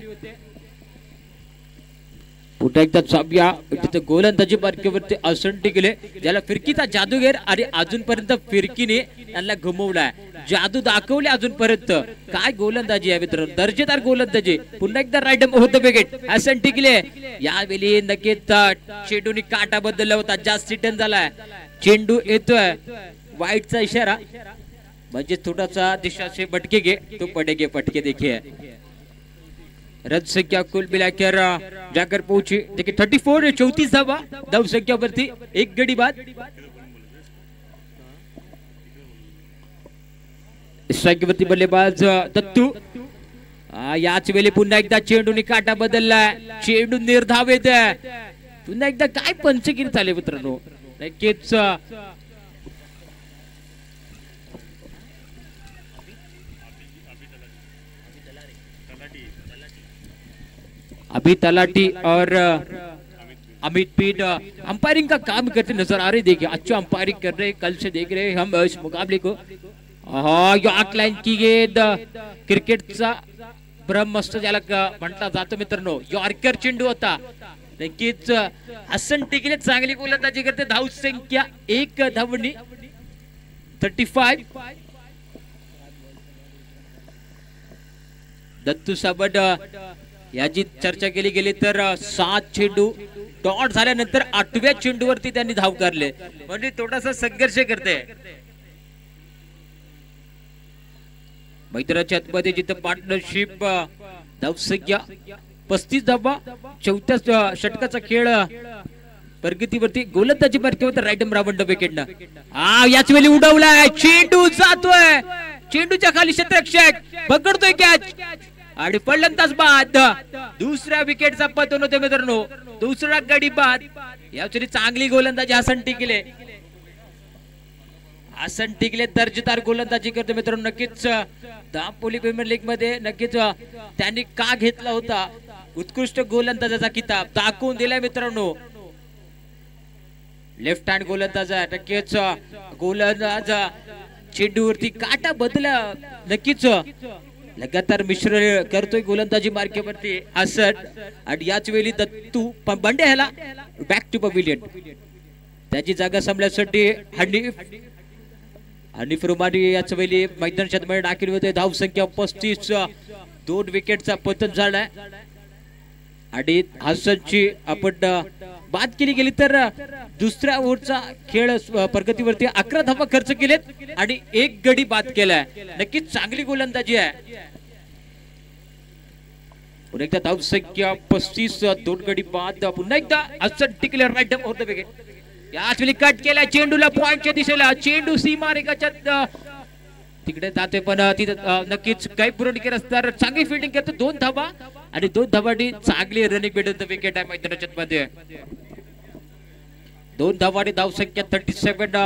[SPEAKER 1] पुन्हा एकदा चाबूया तिथे गोलंदाजी मार्केवरती असंटी टिकले ज्याला फिरकीचा जादूगेर आणि अजूनपर्यंत फिरकीने त्यांना घुमवलाय. जादू दाखवले अजूनपर्यंत. काय गोलंदाजी आहे मित्रांनो? दर्जेदार गोलंदाजी. पुन्हा एकदा रायडम होतं विकेट असं टिकले यावेळी नक्कीच अ, चेंडूने काटा बदलला होता. जास्त टन झालाय चेंडू येतोय. वाईटचा इशारा. म्हणजे थोडासा दिशा भटके घे. तो पडेगे पटके देखिए रन संख्या कुल मिलाकर जाकर पहुंची देखिए थर्टी फोर चौतीस धावा धाव संख्यावरती एक गडी बाद। स्ट्राईकवरती बल्लेबाज दत्तू। याच वेळी पुन्हा एकदा चेंडूने काटा बदललाय चेंडू निर्धावेत पुन्हा एकदा काय पंचगिरी झाले मित्रांनो? नक्कीच अभी तलाटी और अमित पीट अंपायरिंग का काम करते नजर आ रहे देखिए अच्छा अंपायरिंग कर रहे कल से देख रहे हम इस मुकाबले को। हा यॉर्क लाईन की गेंद क्रिकेटचा ब्रह्मस्त ज्याला म्हटला जातो मित्रांनो यॉर्कर चेंडू होता। नक्कीच हसन टिकले चांगली गोलंदाजी करते धाव संख्या एक धावणी थर्टी फाय दत्तू साबड याची चर्चा केली गेली तर सात चेंडू डॉट झाल्यानंतर आठव्या चेंडूवरती त्यांनी धाव करले. म्हणजे थोडासा संघर्ष करते. मैदानाच्या आतमध्ये जिथं पार्टनरशिप धावसंख्या पस्तीस धावा चौथ्या षटकाचा खेळ प्रगतीवरती गोलंदाजी मार्केवर राईटम रावण विकेटनं हा याच वेळी उडवलाय. चेंडू जातोय. चेंडूच्या खाली क्षेत्ररक्षक पकडतोय कॅच आणि फलंदाज बाद. दुसऱ्या विकेटचा पतन होते मित्रांनो. दुसरा गडी बाद. याची चांगली गोलंदाजी आसन टिकले. आसन टिकले दर्जेदार गोलंदाजी करतो मित्रांनो. नक्कीच दापोली प्रीमियर लीगमध्ये नक्कीच त्यांनी का घेतला होता? उत्कृष्ट गोलंदाजाचा किताब दाखवून दिलाय मित्रांनो. लेफ्ट हँड गोलंदाज नक्कीच गोलंदाज. चेंडूवरती काटा बदला नक्कीच लगातार मिश्र करतोय गोलंदाजी मार्केवरती हसन आणि याच वेळी दत्तू बंडे ह्याला बॅक टू पविलियन त्याची जागा सांभाळण्यासाठी हनीफ हनीफ रुमानी याच वेळी मैदानमध्ये दाखल होते धाव संख्या पस्तीस दोन विकेटचा पतन झालाय. आणि हसनची आपण बाद केली गेली तर दुसऱ्या ओव्हरचा खेळ प्रगतीवरती अकरा धावा खर्च केलेत आणि एक गडी बाद केलाय. नक्कीच चांगली गोलंदाजी आहे. पुन्हा एकदा धाव संख्या पस्तीस दोन गडी बाद. पुन्हा एकदा हसन टिकले राईट होत विकेट याच वेळी कट केला चेंडूला पॉइंटच्या दिशेला. चेंडू सीमा रेखाच्या तिकडे जाते पण तिथं नक्कीच काही पूर्ण केलं असणार. चांगली फिल्डिंग करतो दोन धावा. आणि दोन धावांनी चांगली रनिंग भेटत विकेट आहे मैदानाच्या मध्ये दोन धावांनी धाव संख्या थर्टी सेव्हन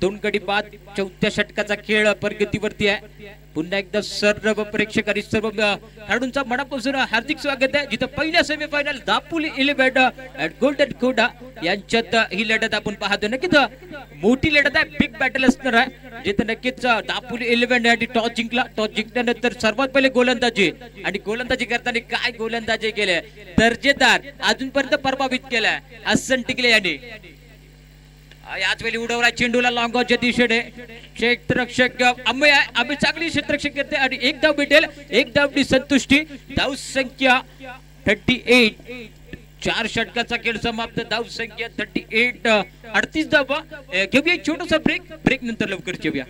[SPEAKER 1] दोन गडी बाद. चौथ्या षटकाचा खेळ प्रगतीवरती आहे. पुन्हा एकदा सर्व प्रेक्षक आणि सर्व खेळाडूंचा मनापासून हार्दिक स्वागत आहे. जिथं पहिल्या सेमीफायनल दापोली इलेव्हन गोल्डन कोडा यांच्यात ही लढत आपण पाहतो. नक्कीच मोठी लढत आहे. बिग बॅटल असणार आहे. जिथं नक्कीच दापोली इलेव्हन आणि टॉस जिंकला. टॉस जिंकल्यानंतर सर्वात पहिले गोलंदाजी आणि गोलंदाजी करताना काय गोलंदाजी केले? दर्जेदार अजूनपर्यंत प्रभावित केलाय हसन टिकले यांनी. याच वेळी उडवला चेंडूला लॉंगॉच्या दिशेने. क्षेत्रक्षक आम्ही आहे आम्ही चांगली क्षेत्रक्षक घेते आणि एक धाव भेटेल एक धावची संतुष्टी. धाव संख्या थर्टी एट चार षटकाचा खेळ समाप्त. धाव संख्या थर्टी एट अडतीस धावा. घेऊया एक छोटासा ब्रेक ब्रेक नंतर लवकर घेऊया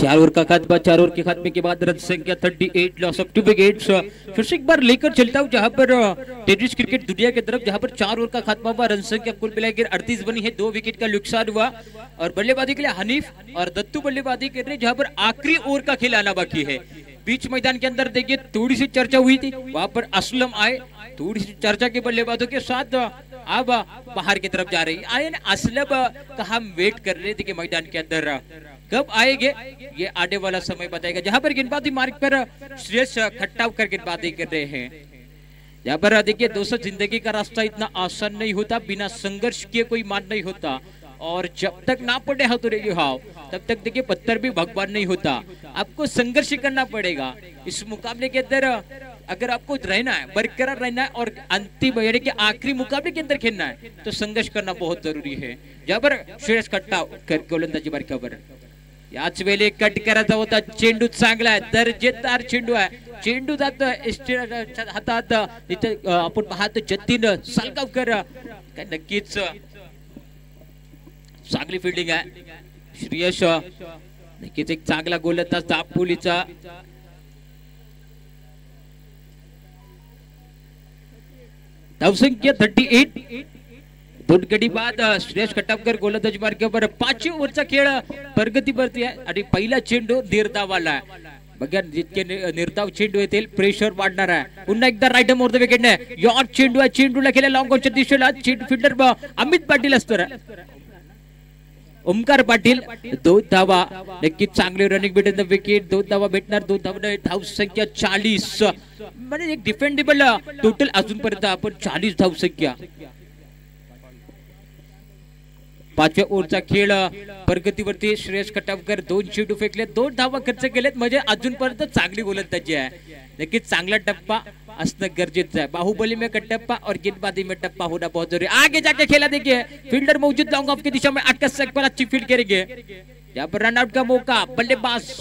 [SPEAKER 1] चार ओवर का खात्मा चार ओवर के खात्मे के बाद रन संख्या 38 लॉस ऑफ़ टू विकेट्स फिर से एक बार लेकर चलता हूँ जहाँ पर टेनिस क्रिकेट दुनिया की तरफ़, जहाँ पर चार ओवर का खात्मा हुआ, रन संख्या कुल मिलाकर 38 बनी है, दो विकेट का नुकसान हुआ। और बल्लेबाजी के लिए हनीफ और दत्तू बल्लेबाजी कर रहे हैं, जहाँ पर आखिरी ओवर का खेल आना बाकी है। बीच मैदान के अंदर देखिए, थोड़ी सी चर्चा हुई थी, वहाँ पर असलम आए, थोड़ी सी चर्चा के बल्लेबाजों के साथ अब बाहर की तरफ़ जा रही आए ना असलम का हम वेट कर रहे थे मैदान के अंदर कब आएँगे? ये आने वाला समय बताएगा। जहाँ पर गेंदबाजी मार्ग पर श्रेष्ठ खट्टा कर गेंदबाजी कर रहे हैं। यहाँ पर देखिए, दोस्तों, ज़िंदगी का रास्ता इतना आसान नहीं होता, बिना संघर्ष किए कोई मान नहीं होता। और जब तक ना पड़े हाथ हाव, तब तक देखिए, पत्थर भी भगवान नहीं होता। आपको संघर्ष करना पड़ेगा। इस मुकाबले के अंदर, अगर आपको रहना है, बरकरार रहना है, और अंतिम, यानी कि आखिरी मुकाबले के अंदर खेलना है तो संघर्ष करना बहुत ज़रूरी है। जहाँ पर खट्टा गोलंदाजी मार्गावर याच वेळी कट करायचा होता. चेंडू चांगला आहे. दर्जेदार चेंडू आहे. चेंडू जातो. हातात. इथे आपण पाहतो जतीन सालगावकर. काय नक्कीच चांगली फिल्डिंग आहे. श्रेयश नक्कीच एक चांगला गोलंदाज दापोलीचा धावसंख्या थर्टी एट दोन बाद सुरेश कटापकर गोलंदाज मार्गावर पाचवी ओव्हरचा खेळ प्रगतीवरती आहे. आणि पहिला चेंडू निर्धावाला आहे. बघा जितके निर्धाव चेंडू येतील प्रेशर वाढणार आहे. पुन्हा एकदा राईट मोर द विकेट चेंडू आहे. चेंडूला केल्या लॉंग ऑनच्या दिशेला चेंडू फिल्डर अमित पाटील असतो. ओमकार पाटील दोन धावा. नक्कीच चांगले रनिंग भेटेल विकेट दोन धावा भेटणार. दोन धावा धाव संख्या चाळीस. म्हणजे एक डिफेंडेबल टोटल अजूनपर्यंत आपण चाळीस धाव संख्या. पाचव्या ओव्हरचा खेळ प्रगतीवरती श्रेयस कटावकर दोन चेंडू फेकले दोन धावा खर्च केलेत. म्हणजे अजूनपर्यंत चांगली गोलंदाजी आहे. नक्कीच चांगला टप्पा असणं गरजेचं है बाहुबली में का और गेंदबाजी में टप्पा होना बहुत जरूरी आगे जाके खेला देखिए. फील्डर मौजूद लॉन्ग ऑफ की दिशा में अटक सक पर अच्छी फील्ड करेंगे. यहाँ पर रन आउट का मौका. बल्लेबाज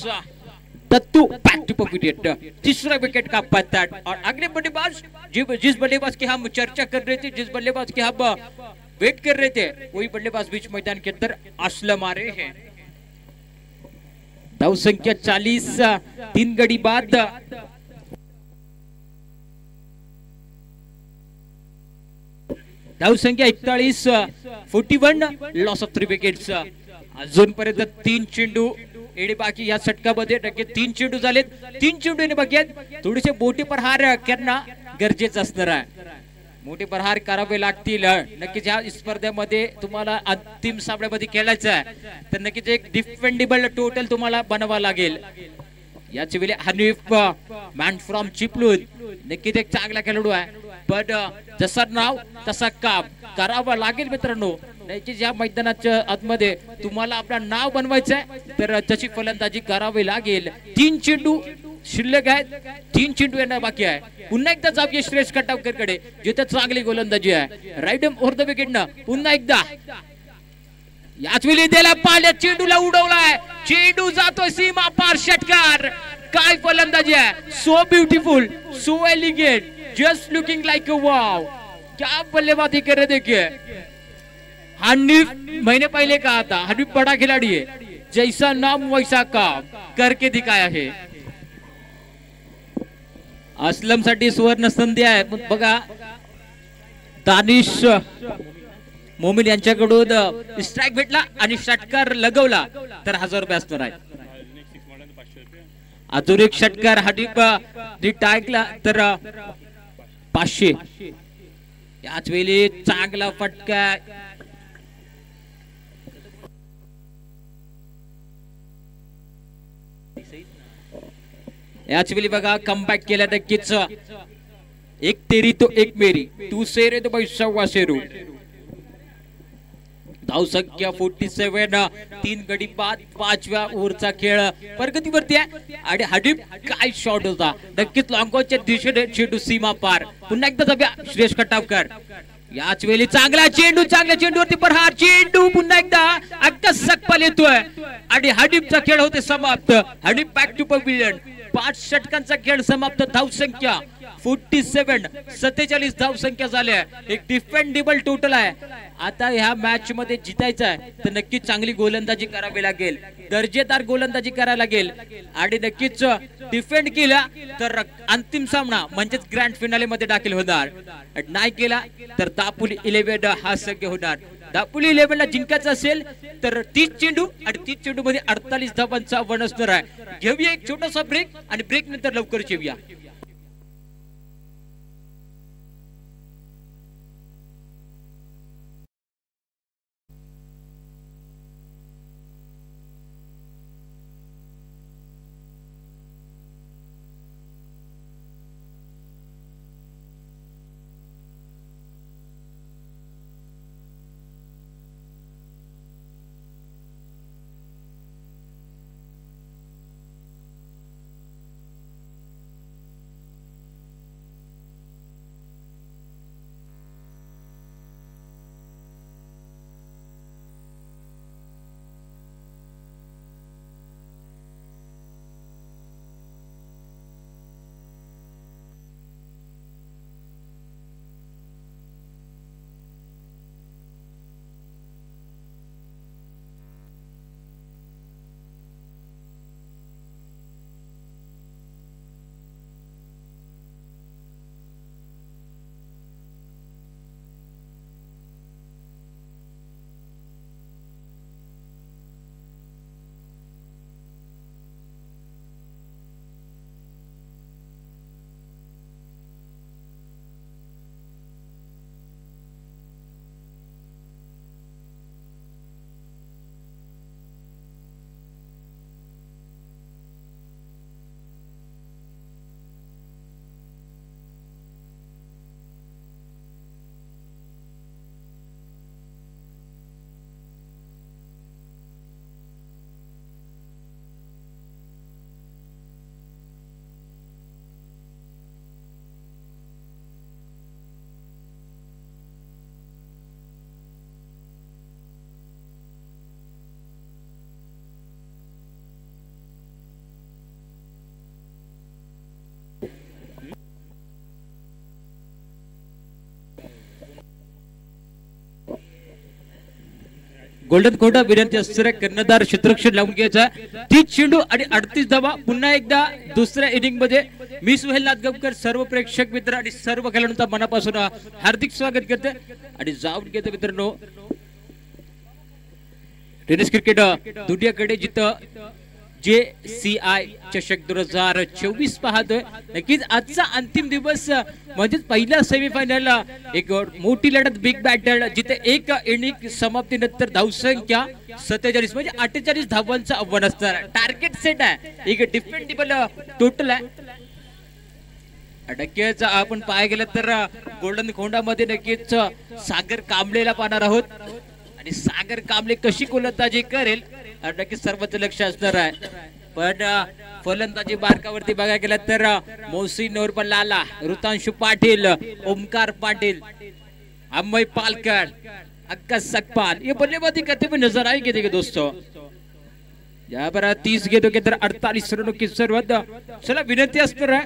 [SPEAKER 1] दत्तू बैट टू विकेट तीसरा विकेट का पत्ता और अगले बल्लेबाज जिस बल्लेबाज की हम चर्चा कर रहे थे जिस बल्लेबाज की हम वेट कर रहे थे। वही बल्लेबाज बीच मैदान के अंदर असलम आ रहे हैं। धाव संख्या चालीस तीन गड़ी बाद। धाव संख्या एकताळीस forty one loss of three wicket अजूनपर्यंत तीन चेंडू एडे बाकी या षटकामध्ये. नक्की तीन चेंडू झालेत. तीन चेंडू बघित थोडेसे बोटी प्रहार करणं गरजेचं असणार आहे. मोठे प्रहार करावे लागतील. नक्कीच या स्पर्धेमध्ये तुम्हाला अंतिम सामन्यामध्ये खेळायचं आहे. तर नक्कीच एक डिफेंडेबल टोटल तुम्हाला बनवा लागेल. याच वेळी हनीफ मॅन फ्रॉम चिपलून नक्कीच एक चांगला खेळाडू आहे. पण जसं नाव तसा काम करावं लागेल मित्रांनो. या मैदानाच्या आतमध्ये तुम्हाला आपलं नाव बनवायचं आहे. तर तशी फलंदाजी करावी लागेल. तीन चेंडू शिल्लक आहेत. तीन चेंडू येणं बाकी आहे. पुन्हा एकदा जाऊया श्रेष्ठ कटावकरकडे जिथे चांगली गोलंदाजी आहे. राईडम ओव्हर द विकेटनं पुन्हा एकदा. याच वेळी त्याला पाल्या चेंडूला उडवलाय. चेंडू जातोय सीमा पार षटकार. काय फलंदाजी आहे. So beautiful so elegant just looking like a wow क्या बल्लेबाजी करे देखिए. हनीफ महीने पहले कहा था हनीफ बड़ा खिलाड़ी है. जैसा नाम वैसा काम करके दिखाया है. असलमसाठी सुवर्ण संधी आहे. पण बघा दानिश मोमीन यांच्याकडून स्ट्राईक भेटला आणि षटकार लगवला. तर हजार रुपये असणार आहे. अजून एक षटकार हडीप टाकला तर पाचशे. याच वेळी चांगला फटका याच वेळी बघा कमबॅक केला नक्कीच एक तेरी तो एक मेरी तू सेरे तो भाई सव्वा सेरू धाव संख्या फोर्टी सेव्हन तीन गडी बाद पाचव्या ओव्हरचा खेळ. प्रगतीवरती आहे. आणि हडीप काय शॉट होता? नक्कीच लॉंगॉच्या दिशेने चेंडू सीमा पार. पुन्हा एकदा जाऊया सुरेश खटावकर याच वेळी चांगला चेंडू चांगल्या चेंडूवरती प्रहार चेंडू पुन्हा एकदा अगदी सकपाल येतोय. आणि हडीपचा खेळ होते समाप्त. हडीप बॅक टू पविलियन पाच षटकांचा खेळ समाप्त धाव संख्या फोर्टी सेव्हन सत्तेचाळीस धावसंख्या झाल्या. एक डिफेंडेबल टोटल आहे. आता ह्या मॅच मध्ये जितायचं आहे तर नक्कीच चांगली गोलंदाजी करावी लागेल. दर्जेदार गोलंदाजी करायला लागेल. आणि नक्कीच डिफेंड केला तर अंतिम सामना म्हणजेच ग्रँड फिनाले मध्ये दाखल होणार. नाही केला तर दापुली इलेव्हन हा सग्य होणार. दापुली इलेव्हनला जिंकायचं असेल तर तीस चेंडू आणि तीस चेंडू मध्ये अडतालीस धावांचा वन असणार आहे. घेऊया एक छोटासा ब्रेक आणि ब्रेक नंतर लवकर येऊया. गोल्डन कोटा विनंती असणाऱ्या कर्णधार क्षेत्ररक्षण लावून घ्यायचा. तीच चेंडू आणि अडतीस धावा पुन्हा एकदा दुसऱ्या इनिंगमध्ये मी सुहेल नादगावकर सर्व प्रेक्षक मित्र आणि सर्व खेळाडूंचा मनापासून हार्दिक स्वागत करते. आणि जाऊन घेते मित्रांनो. टेनिस क्रिकेट दुनियाकडे जिथं जे सी आय चषक दोन हजार चोवीस पाहतोय. नक्कीच आजचा अंतिम दिवस म्हणजेच पहिल्या सेमीफायनल एक मोठी लढत बिग बॅटल जिथे एक इनिंग समाप्तीनंतर धावसंख्या सत्तेचाळीस म्हणजे अठ्ठेचाळीस धावांचं आव्हान असणार टार्गेट सेट आहे. एक डिफेंडेबल टोटल आहे. नक्कीच आपण पाहायला गेलं तर गोल्डन खोंडामध्ये नक्कीच सागर कांबळेला पाहणार आहोत. आणि सागर कांबळे कशी गोलंदाजी करेल आणि नक्कीच सर्वच लक्ष असणार आहे. पण फलंदाजी बारकावरती बघायला गेलं तर अ, मोहसिन लाला ऋतांशु पाटील ओमकार पाटील अंबय पालकर अक्का सकपाल ये बल्लेबाजी करते हुए नजर आएंगे देखिए दोस्तों? यहाँ पर तीस गेंदों के अंदर अड़तालीस रनों की जरूरत चला विनंती असणार आहे.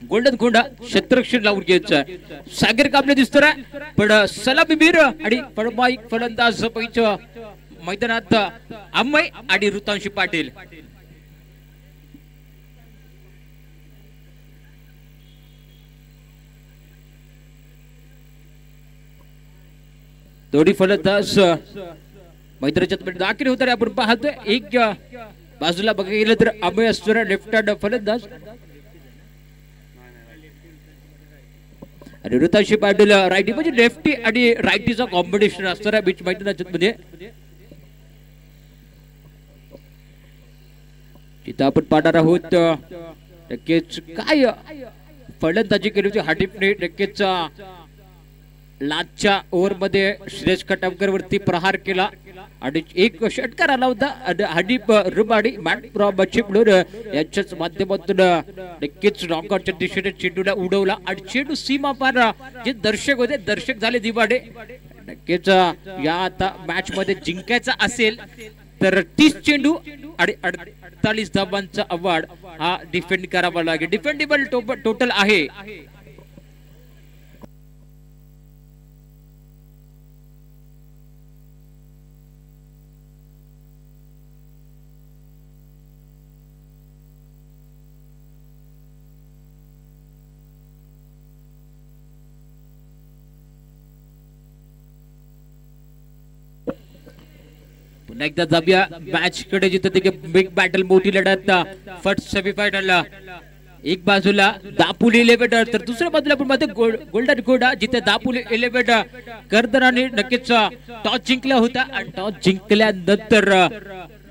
[SPEAKER 1] गोल्डन गोंडा क्षेत्ररक्षण लावून घ्यायचं. आहे सागर कापले दिसतो पण सलामी बीर आणि फळमाईक फलंदाज पैच मैदानात अम्मय आणि ऋतांशी पाटील. दोन्ही फलंदाज मैदानाच्या दाखल होत आपण पाहतोय. एक बाजूला बघायला गेलं तर अभय असतो लेफ्ट हँड फलंदाज. आणि ऋताशी पाटील रायटी म्हणजे लेफ्टी आणि रायटीचं कॉम्बिनेशन असणार आहे बीच मैदानाच्या मध्ये तिथं आपण पाहणार आहोत नक्कीच काय फलंदाजी केली होती हाटीपने नक्कीच लाचच्या ओव्हरमध्ये मध्ये श्रेयस कटावकर वरती प्रहार केला. आणि एक षटकार आला होता. आणि रुबाडी मॅट चिपळूर यांच्याच माध्यमातून नक्कीच नॉकआउटच्या दिशेने चेंडूला उडवला. आणि चेंडू सीमा पार जे दर्शक होते दर्शक झाले दिवाडे. नक्कीच या आता मॅच मध्ये जिंकायचा असेल तर तीस चेंडू आणि अडतालीस धावांचा अवॉर्ड हा डिफेंड करावा लागेल. डिफेंडेबल टोटल आहे. पुन्हा एकदा जाऊया. मॅच कडे जिथे ते बिग बॅटल मोठी लढत फर्स्ट सेमीफायनल एक बाजूला दापुली इलेव्हन तर दुसऱ्या बाजूला पण मध्ये गोल्डन घोडा जिथे दापुली इलेव्हन कर्दनाने नक्कीच टॉस जिंकला होता आणि टॉस जिंकल्यानंतर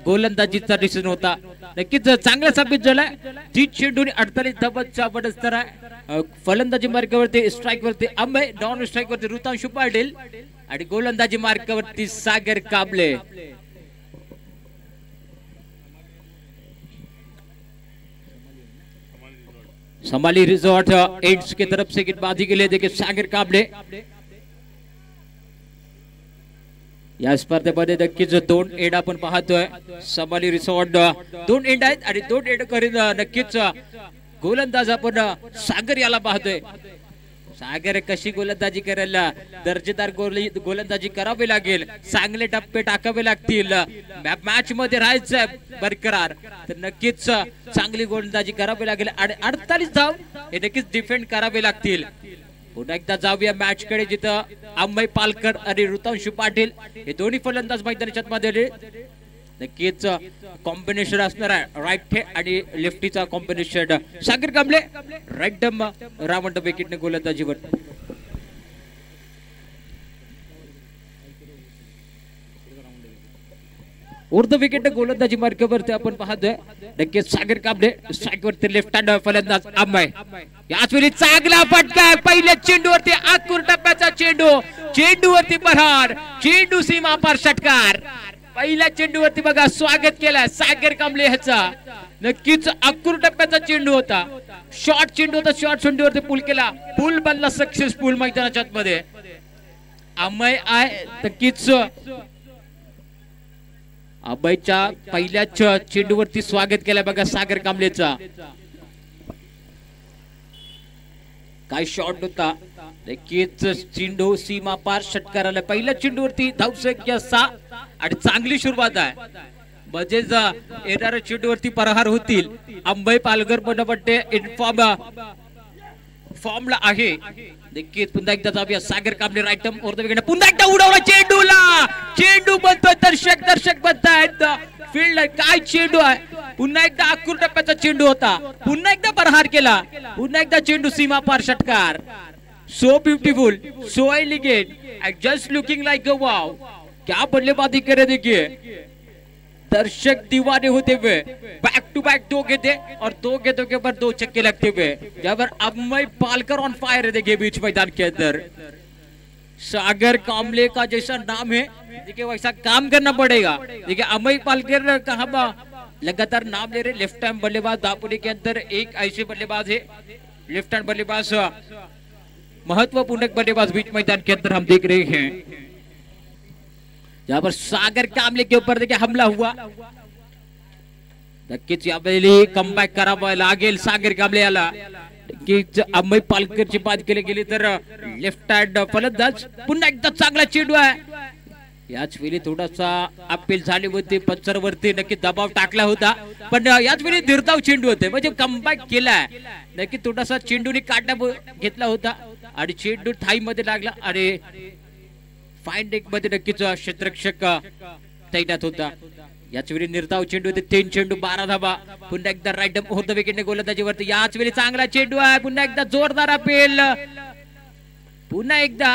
[SPEAKER 1] गोलंदाजीचा डिसिजन होता. नक्कीच चांगला साबित झालाय. तीन चेंडून अडतालीस धाबांचा बडस्तर आहे फलंदाजी मार्गावरती स्ट्राईक वरती अंबे नॉन स्ट्राईक वरती ऋतांशु पाटील आणि गोलंदाजी मार्गावरती सागर काबले समाली रिजॉर्ट एड्स की तरफ से गेंदबाजी के लिए देखिए सागर काबले। या स्पर्धेमध्ये नक्कीच दोन एड आपण पाहतोय समाली रिसॉर्ट दोन एंड आहेत आणि दोन एंड करीन नक्कीच गोलंदाज आपण सागर याला पाहतोय. सागर कशी गोलंदाजी करायला दर्जेदार गोली गोलंदाजी करावी लागेल. चांगले टप्पे टाकावे लागतील. मॅच मध्ये राहायचं बरकरार. तर नक्कीच चांगली गोलंदाजी करावी लागेल. आणि अडतालीस धाव हे नक्कीच डिफेंड करावे लागतील. पुन्हा एकदा जाऊया मॅच कडे जिथं अंबई पालकर आणि ऋतांशु पाटील हे दोन्ही फलंदाज मैदानाच्या मध्ये नक्कीच कॉम्बिनेशन असणार आहे. राईट आणि लेफ्टीचा कॉम्बिनेशन सागर कांबळे राईट डम रावण विकेटने गोलंदाजीवर. उर्ध विकेट गोलंदाजी मार्गावरती आपण पाहतोय. नक्कीच सागर कांबळे स्ट्राईक वरती लेफ्ट हँड फलंदाज आंबाय याच वेळी चांगला फटका पहिल्या चेंडूवरती आतूर टप्प्याचा चेंडू. चेंडूवरती बरहार चेंडू सीमा पार षटकार. पहिल्या चेंडूवरती बघा स्वागत केलाय. सागर कांबळे ह्याचा. नक्कीच अकूर टप्प्याचा चेंडू होता. शॉर्ट चेंडू होता शॉर्ट चेंडूवरती पूल केला. पूल बनला सक्सेसफुल मैदानाच्या मध्ये अमय आहे नक्कीच अभयच्या पहिल्या चेंडूवरती स्वागत केलाय बघा सागर कांबळेचा. काय शॉट होता? नक्कीच चेंडू सीमा पार षटकाराला पहिल्या चेंडूवरती धावसंख्या सहा. आणि चांगली सुरुवात आहे. म्हणजेच येणाऱ्या चेंडूवरती प्रहार होतील. अंबई पालघर बनपट्टे इन्फॉर्म फॉर्मला आहे. नक्कीच पुन्हा एकदा जाऊया. सागर कांबळे आयटम ओरदविकडे पुन्हा एकदा उडवला चेंडूला. चेंडू बनतोय दर्शक दर्शक बनतायत फील्ड काय चेंडू आहे? पुन्हा एकदा अकूर टप्प्याचा चेंडू होता. पुन्हा एकदा प्रहार केला. पुन्हा एकदा चेंडू सीमा पार षटकार. So beautiful so elegant just looking like a wow क्या बल्लेबाजी करे देखिए। दर्शक दीवाने होते हुए बैक टू बैक दो गेंदे, और दो गेंदों के ऊपर दो छक्के लगते हुए यहाँ पर अमय पालकर ऑन फायर है देखिए बीच मैदान के अंदर। सागर कामले का जैसा नाम है, देखिए वैसा काम करना पड़ेगा। देखिए अमय पालकर कहा लगातार नाम ले रहे लेफ़्ट हैंड बल्लेबाज दापुरी के अंदर, एक ऐसे बल्लेबाज है लेफ़्ट हैंड बल्लेबाज महत्त्वपूर्ण बल्लेबाज बीच मैदान के अंदर हम देख रहे हैं। यहाँ पर सागर कामले के ऊपर देखिए हमला हुआ। नक्कीच यावेळी कमबॅक करावं लागेल सागर कांबळे याला नक्कीच अमय पालकरची बाद केली गेली तर लेफ्ट हँड फलंदाज। पुन्हा एकदा चांगला चेंडू आहे याच वेळी थोडासा अपील झाली होती पंचर वरती नक्की दबाव टाकला होता पण याच वेळी धीरताव चेंडू होते. म्हणजे कमबॅक केलाय नक्की थोडासा चेंडूने काटा घेतला होता. आणि चेंडू थाई मध्ये लागला आणि फाईन मध्ये नक्कीच क्षेत्रक्षक तैनात होता. याच वेळी निर्धाव चेंडू होते. तीन चेंडू बारा धाबा पुन्हा एकदा राईट होत विकेटने गोलंदाजीवरती याच वेळी चांगला चेंडू आहे. पुन्हा एकदा जोरदार अपेल पुन्हा एकदा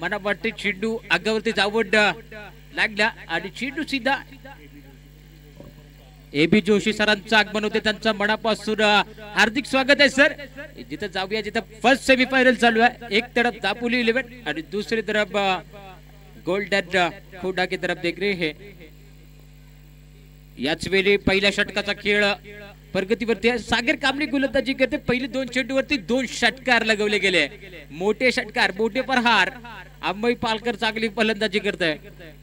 [SPEAKER 1] मला वाटते चेंडू आगावरती जावड लागला. आणि चेंडू सीधा ए बी जोशी सरांचं आगमन होते त्यांचं मनापासून हार्दिक स्वागत आहे सर. जिथं जाऊया जिथं फर्स्ट सेमीफायनल चालू आहे. एक तरफ दापोली इलेव्हन आणि दुसरी तरफ गोल्डन खोडा की तरफ देख हे याच वेळी पहिल्या षटकाचा खेळ प्रगतीवरती आहे. सागर कामणी गोलंदाजी करते. पहिले दोन चेंडूवरती दोन षटकार लगवले गेले. मोठे षटकार मोठे प्रहार. अंबई पालकर चांगली फलंदाजी करत आहे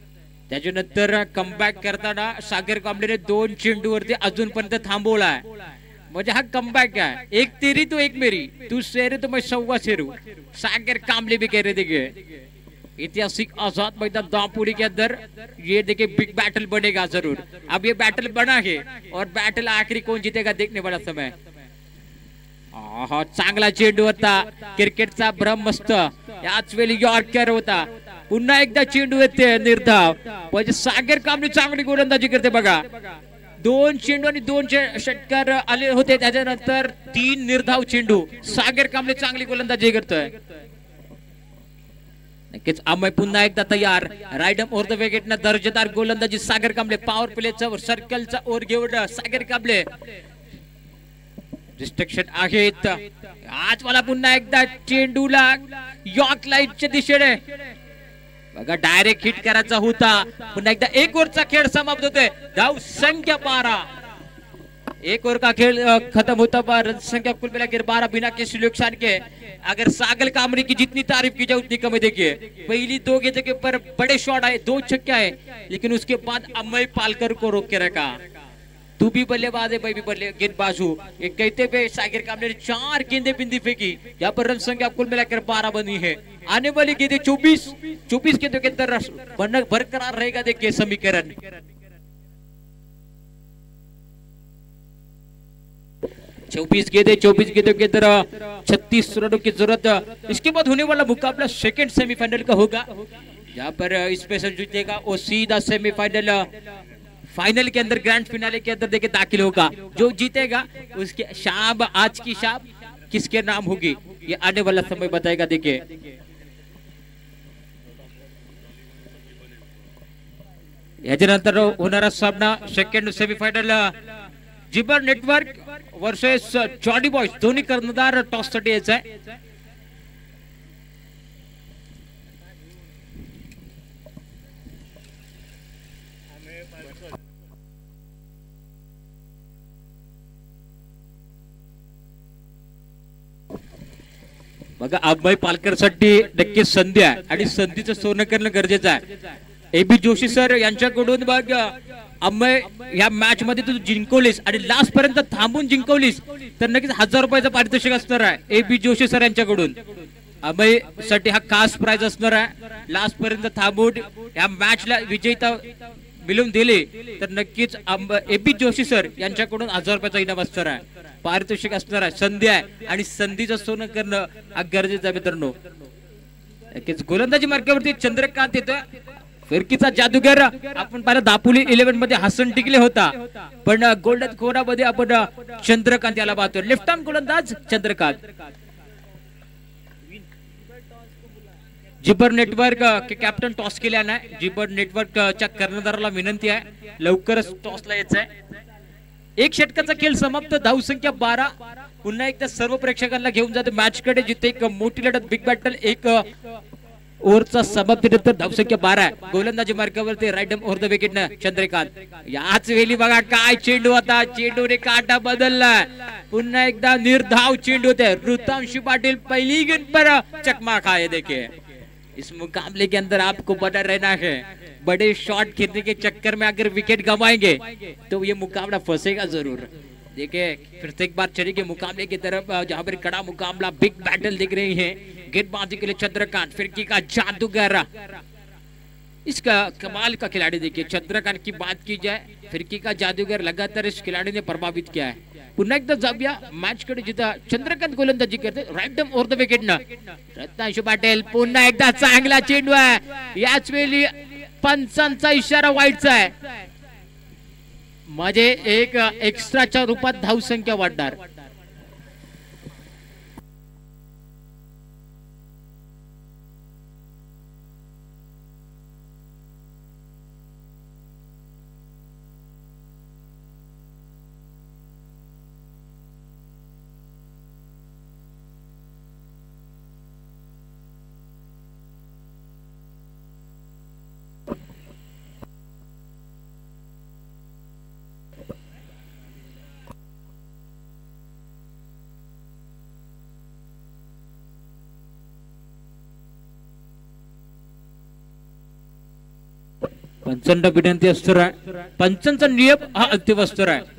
[SPEAKER 1] त्याच्यानंतर कमबॅक करताना सागर कांबळेने दोन चेंडूवरती अजूनपर्यंत थांबवलाय. म्हणजे हा कमबॅक आहे. एक तेरी तो एक मेरी. तू शेरे तो मैं सव्वा शेरू सागर कांबळे भी कह रहे देखिए ऐतिहासिक आजाद मैदान दापुरी के अंदर. ये देखिए बिग बैटल बनेगा जरूर. अब ये बैटल बना है और बैटल आखिरी कौन जीतेगा देखने वाला समय. चांगला चेंडू होता. क्रिकेटचा ब्रह्मस्त याच वेळी यॉर्कर होता. पुन्हा एकदा चेंडू येते निर्धाव. म्हणजे सागर कामने चांगली गोलंदाजी करते बघा. दोन चेंडू आणि दोन षटकार आले होते त्याच्यानंतर तीन निर्धाव चेंडू. सागर कांबळे चांगली गोलंदाजी करतोय. नक्कीच अमय पुन्हा एकदा तयार. रायडम ओर द विकेट दर्जेदार गोलंदाजी सागर कांबळे पॉवर प्लेचा सर्कलचा ओर घेऊन सागर कांबळे रिस्ट्रिक्शन आहेत. आज मला पुन्हा एकदा चेंडूला यॉर्क लाईटच्या दिशेने बघा डायरेक्ट हिट करायचा होता. पुन्हा एकदा एक ओव्हरचा खेळ समाप्त होतोय. धाव संख्या बारा. एक ओवर का खेल खत्म होता पर रन संख्या कुल मिलाकर बारह बिना किसी नुकसान के अगर सागल कामरी की जितनी तारीफ की जाए उतनी कमी है देखिए. पहली दो गेंदों के ऊपर बड़े शॉट आए दो छक्के आए. लेकिन उसके बाद अमय पालकर को रोक के रखा. तू भी बल्लेबाज है, मैं भी बल्ले गेंदबाज हूँ ये कहते हुए सागर कामरे ने चार गेंदे बिंदी फेंकी। यहाँ पर रन संख्या कुल मिलाकर बारह बनी है। आने वाली गेंदे चौबीस। चौबीस गेंदों के अंदर बरकरार रहेगा देखिए समीकरण। चौबीस गेंदे, चौबीस गेंदों के अंदर छत्तीस रनों की ज़रूरत। इसके बाद होने वाला मुकाबला सेकंड सेमीफाइनल का होगा। यहाँ पर स्पेशल जीतेगा वो सीधा सेमीफाइनल फाइनल के अंदर ग्रैंड फिनाले के अंदर देखिए दाखिल होगा। जो जीतेगा, उसके शाम आज की शाम किसके नाम होगी? ये आने वाला समय बताएगा, देखिए। याच्यानंतर होणारा सामना सेकंड सेमीफायनल जिबर नेटवर्क वर्सेस जॉडी बॉयज़ दोन्ही कर्णधार, टॉस साठी यायचा आहे बघा अभय पालकरसाठी नक्कीच संधी आहे आणि संधीचं सोनं करणं गरजेचं आहे. एबी जोशी सर यांच्याकडून बघ अमय या मॅच मध्ये तू जिंकवलीस आणि लास्ट पर्यंत थांबून जिंकवलीस तर नक्कीच हजार रुपयाचं पारितोषिक असणार आहे एबी जोशी सर यांच्याकडून. अमयसाठी हा खास प्राइज असणार आहे. लास्ट पर्यंत थांबून या मॅचला विजेता मिळवून दिले तर नक्कीच एबी जोशी सर यांच्याकडून हजार रुपयाचा इनाम असणार आहे. पारितोषिक असणार आहे. संधी आहे. आणि संधीचं सोनं करणं हा गरजेचं आहे मित्रांनो. नक्कीच गोलंदाजी मार्गावरती चंद्रकांत येतोय. फिरकीचा जादूगर. आपण पाहिलं दापोली इलेव्हनमध्ये हसन टिकले होता. पण गोल्डन कोरामध्ये आपण चंद्रकांत याला पाहतोय. लेफ्ट आर्म गोलंदाज चंद्रकांत. जिबर नेटवर्क कॅप्टन टॉस केल्या नाही जिबर नेटवर्क च्या कर्णधाराला विनंती आहे. लवकरच टॉसला यायचं आहे एक षटकाचा खेळ समाप्त. धाव संख्या बारा. पुन्हा एकदा सर्व प्रेक्षकांना घेऊन जातो मॅच कडे जिथे एक मोठी लढत बिग बॅटल एक ओव्हरचा समाप्तीनंतर धावसंख्या बारा आहे. गोलंदाजी मार्गावरती right arm over the wicket न चंद्रकांत. याच वेळी बघा काय चेंडू आता. चेंडूने काटा बदललाय पुन्हा एकदा निर्धाव चेंडू होते. ऋतांशी पाटील पहिली गेंद पर चकमा खाय देखील इस मुकाबले के अंदर आपको बना रहना है। बड़े शॉट खेलने के चक्कर में अगर विकेट गंवाएँगे तो ये मुकाबला फंसेगा ज़रूर। देखिए, फिर से एक बार चलेंगे मुकाबले की तरफ़ जहाँ पर कड़ा मुकाबला बिग बैटल दिख रही है। गेंदबाजी के लिए चंद्रकांत फिरकी का जादूगर। इसका कमाल का खिलाड़ी देखिए, चंद्रकांत की बात की जाए फिरकी का जादूगर लगातार इस खिलाड़ी ने प्रभावित किया है। पुन्हा एकदा जाऊया. मॅच कडे जिथं चंद्रकांत गोलंदाजी करते राईट ओर द विकेट न रत्नांशु पाटील पुन्हा एकदा चांगला चेंडू आहे. याच वेळी पंचांचा इशारा वाईटचा आहे. म्हणजे एक एक्स्ट्राच्या रूपात धावसंख्या वाढणार. पंचांना अस्तर आहे. पंचांचा नियम हा अंतिम अस्तर आहे.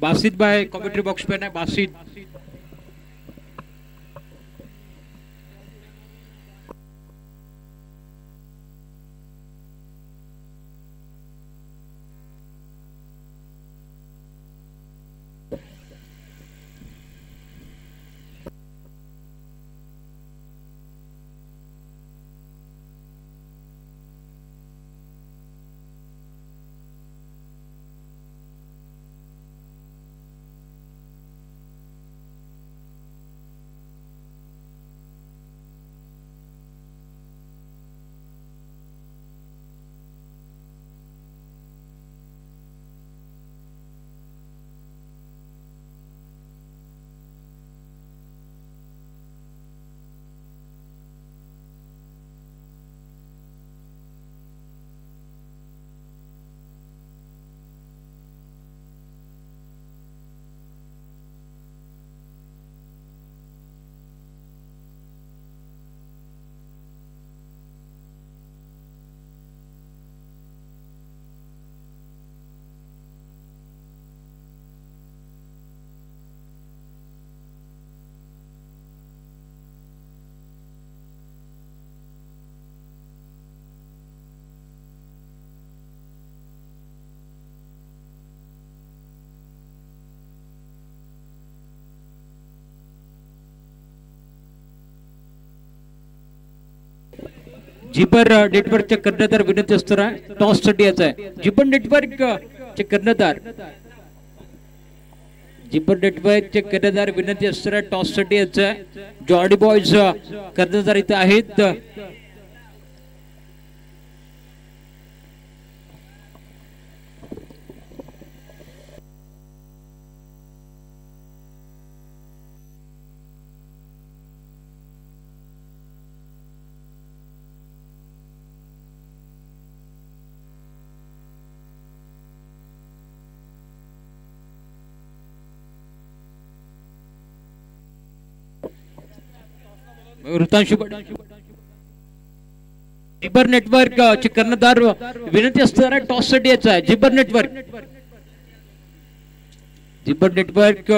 [SPEAKER 1] बासित बाय कॉमेंट्री बॉक्स पे ना बासित. जिपर नेटवर्कचे कर्णधार विनंती असतो टॉससाठी याचा आहे. जिपर नेटवर्क चे कर्णधार जिपर नेटवर्क चे कर्णधार विनंती असतो आहे टॉससाठी याचा आहे. जॉडी बॉयज कर्णधार इथे आहेत. जिबर नेटवर्क चे कर्णधार विनंती असणारा आहे टॉससाठी याचा आहे. जिबर नेटवर्क. जिबर नेटवर्क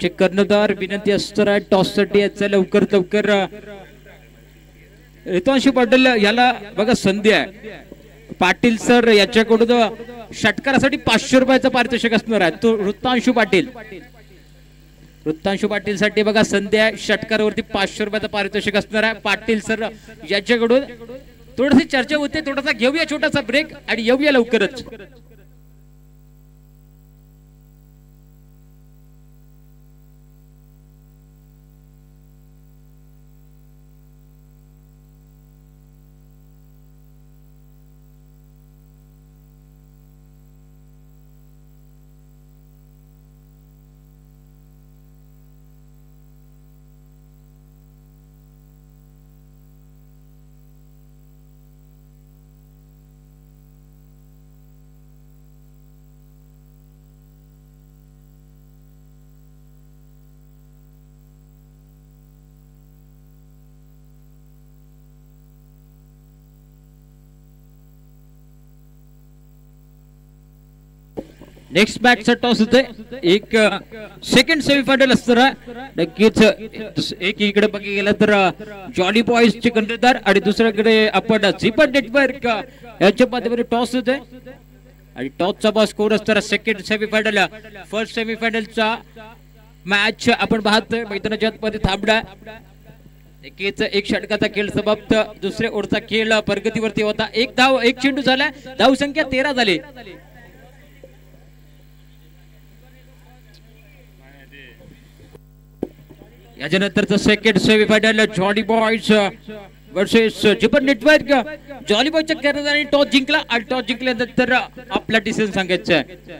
[SPEAKER 1] चे कर्णधार विनंती असणारा आहे टॉससाठी याचा लवकर लवकर ऋतांशु पाटील याला बघा संधी आहे. पाटील सर याच्याकडून षटकारासाठी पाचशे रुपयाचा पारितोषिक असणार आहे. तो ऋतांशु पाटील. वृत्तांशु पाटील साठी बघा संध्या षटकारवरती पाचशे रुपयाचा पारितोषिक असणार आहे. पाटील सर यांच्याकडून थोडीशी चर्चा होते थोडासा घेऊया छोटासा ब्रेक आणि येऊया लवकरच. नेक्स्ट मॅचचा टॉस होते एक सेकंड सेमीफायनल असणार नक्कीच एक इकडे बघी गेलं तर uh, जॉली बॉईज चे कंटेदार आणि दुसऱ्याकडे आपण झिपर नेटवर्क याच्या यांच्या माध्यमातून टॉस होते आणि टॉसचा बॉस कोण असणार सेकंड सेमीफायनल फर्स्ट सेमीफायनलचा मॅच आपण पाहतोय. मैदानाच्या मध्ये थांबडा नक्कीच एक षटकाचा खेळ समाप्त. दुसऱ्या ओढचा खेळ प्रगतीवरती होता. एक धाव एक चेंडू झाला. धाव संख्या तेरा झाली. याच्यानंतरचं second semi final jolly boys versus zipper network jolly बॉयच्या कर्णधाराने टॉस जिंकला. आणि टॉस जिंकल्यानंतर आपला डिसिजन सांगायचं आहे.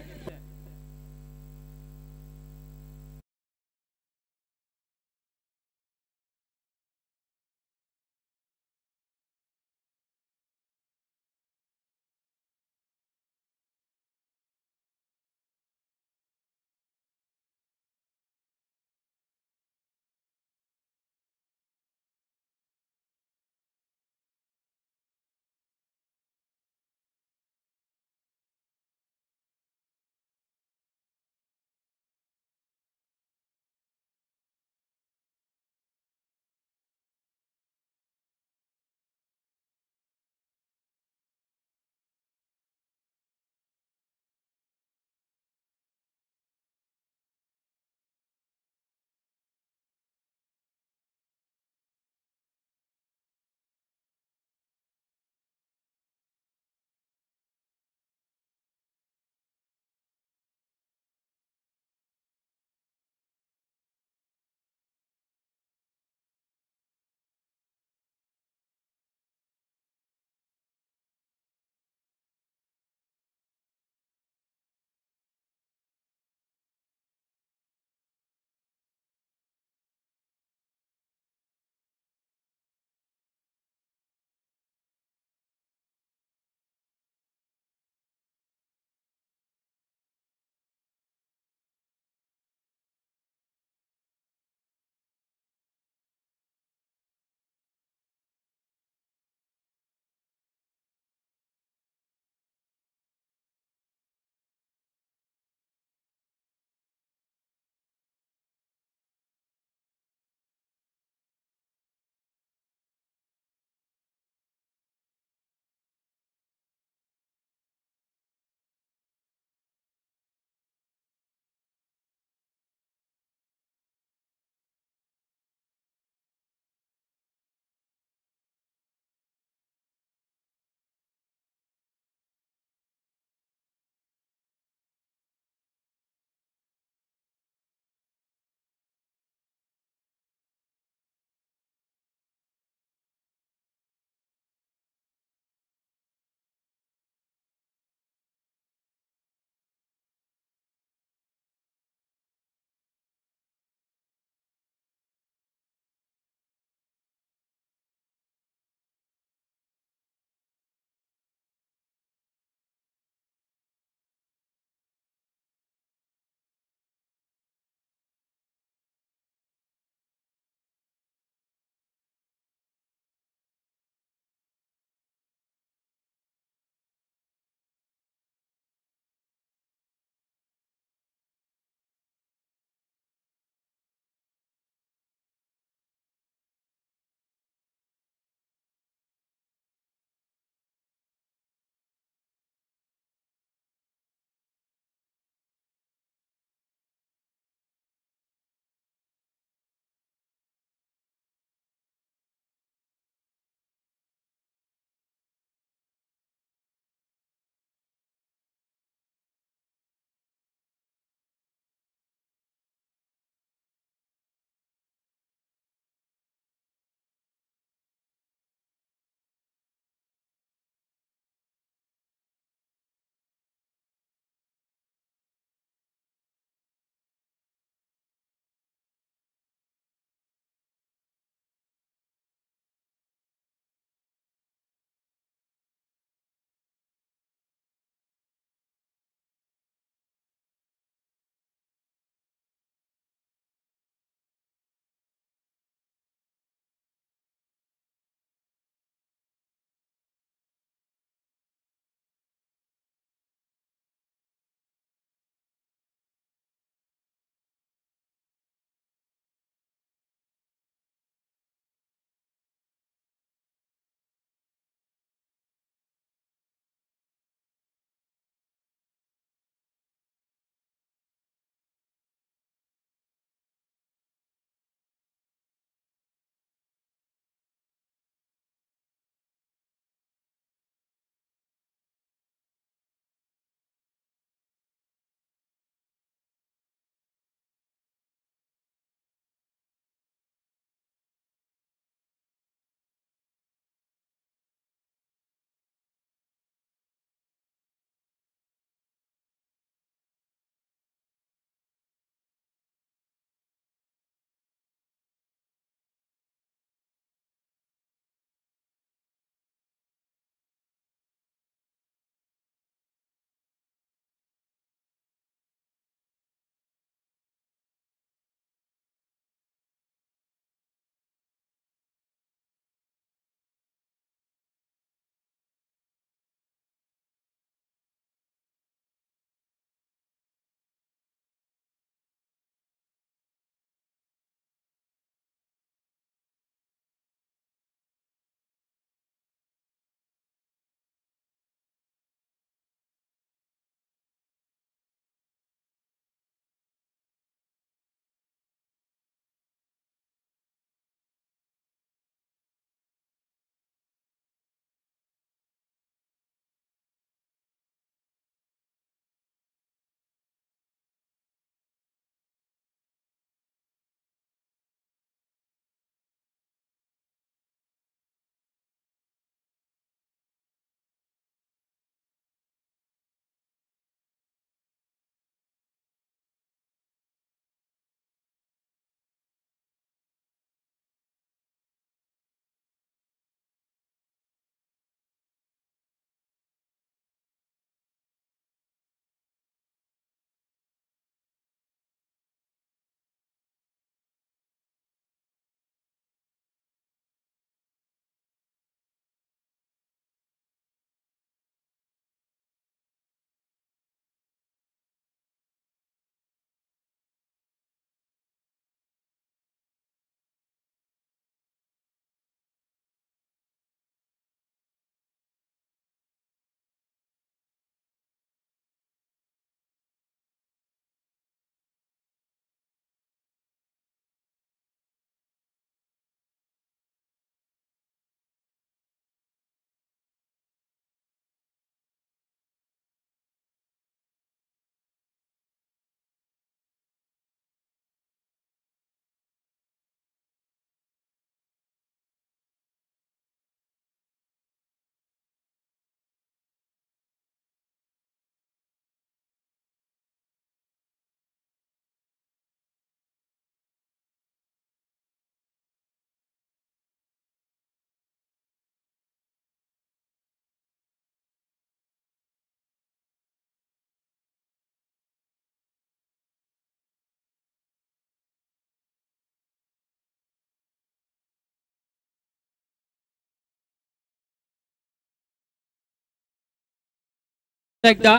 [SPEAKER 1] एकदा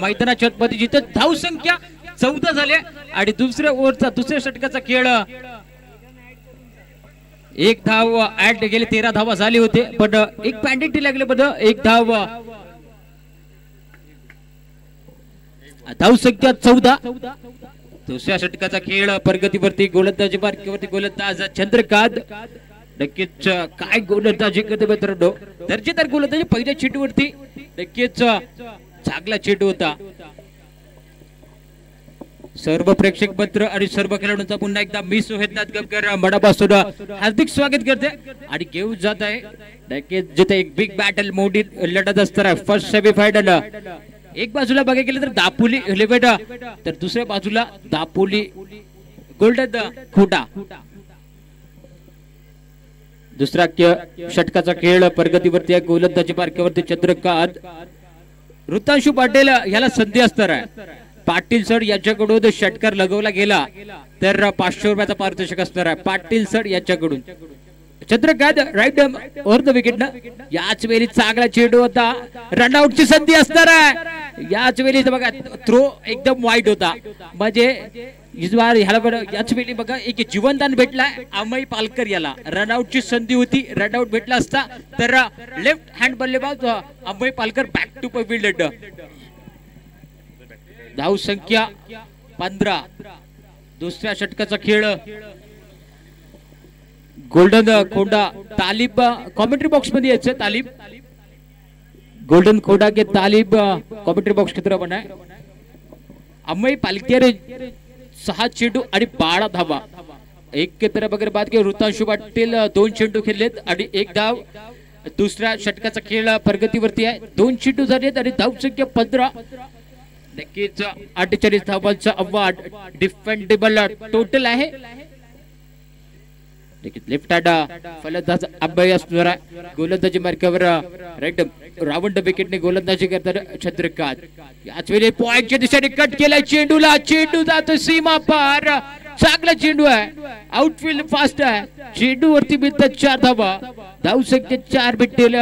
[SPEAKER 1] मैदानाच्या मध्ये जिथं धाव संख्या चौदा झाले आणि दुसऱ्या ओव्हरचा दुसऱ्या षटकाचा खेळ. एक धाव ऍड गेले तेरा धावा झाले होते पण एक पॅन्डेटी लागले पण एक धाव. धाव संख्या चौदा. दुसऱ्या षटकाचा खेळ प्रगतीवरती गोलंदाजी मार्केवरती गोलंदाज चंद्रकांत. नक्कीच काय गोलंदाजी करते मित्रांनो? दर्जेदार गोलंदाजी पहिल्या चेंडूवरती नक्कीच चांगला चेंडू होता. सर्व प्रेक्षक पत्र आणि सर्व खेळाडूंचा पुन्हा एकदा मी सोहेदनाथ गमकर हार्दिक स्वागत करते. आणि घेऊन जात आहे. नक्कीच जिथे एक बिग बॅटल मोठी लढत असणार फर्स्ट सेमीफायनल एक बाजूला बघा गेलं तर दापोली इलेव्हन तर दुसऱ्या बाजूला दापोली गोल्डन खोटा दुसरा षटकाचा खेळ प्रगतीवरती आहे गोलंदाजी मार्गावरती चंद्रकांत. ऋतांशु पाटील याला संधी असणार आहे. पाटील सर यांच्याकडून षटकार लगवला गेला तर पाचशे रुपयाचा पारितोषिक असणार आहे. पाटील सर यांच्याकडून. Chandrakant right over the wicket ना? याच वेळी चांगला चेंडू होता. रनआउटची संधी असणार आहे. याच वेळी बघा थ्रो एकदम वाईट होता. म्हणजे इजवार ह्याला याच वेळी बघा एक जीवनदान भेटलाय अमय पालकर याला। रनआउटची संधी होती रनआउट भेटला असता तर uh, लेफ्ट हँड बल्लेबाज uh, Amay Palkar back to विल्ड धाव संख्या पंधरा. दुसऱ्या षटकाचा खेळ. गोल्डन uh, खोंडा. तालिब कॉमेंट्री बॉक्समध्ये यायचं तालिब. गोल्डन खोडा के तालिब कॉमेंट्री बॉक्स की तरफ बना अमय पालकेर सहा चेंडू आणि बारा धावा. एक वगैरे बाद अगर ऋतांशू पाटील दोन चेंडू खेळलेत आणि एक धाव. दुसऱ्या षटकाचा खेळ प्रगतीवरती आहे. दोन चेंडू झालेत आणि धाव संख्या पंधरा. नक्कीच अठ्ठेचाळीस धावांचा अव्वाड डिफेंडेबल टोटल आहे. लेफ्ट हँड फलंदाज अभय असणार आहे. गोलंदाजी मार्गावर राईट रावंड विकेटने गोलंदाजी करतात चंद्रकांत याच वेळी पॉइंटच्या दिशेने कट केलाय चेंडूला. चेंडू जातो सीमा पार. चांगला चेंडू आहे. आउटफील्ड फास्ट आहे. चेंडू वरती मिळतात चार धावा. धाव संख्या चार भेटतील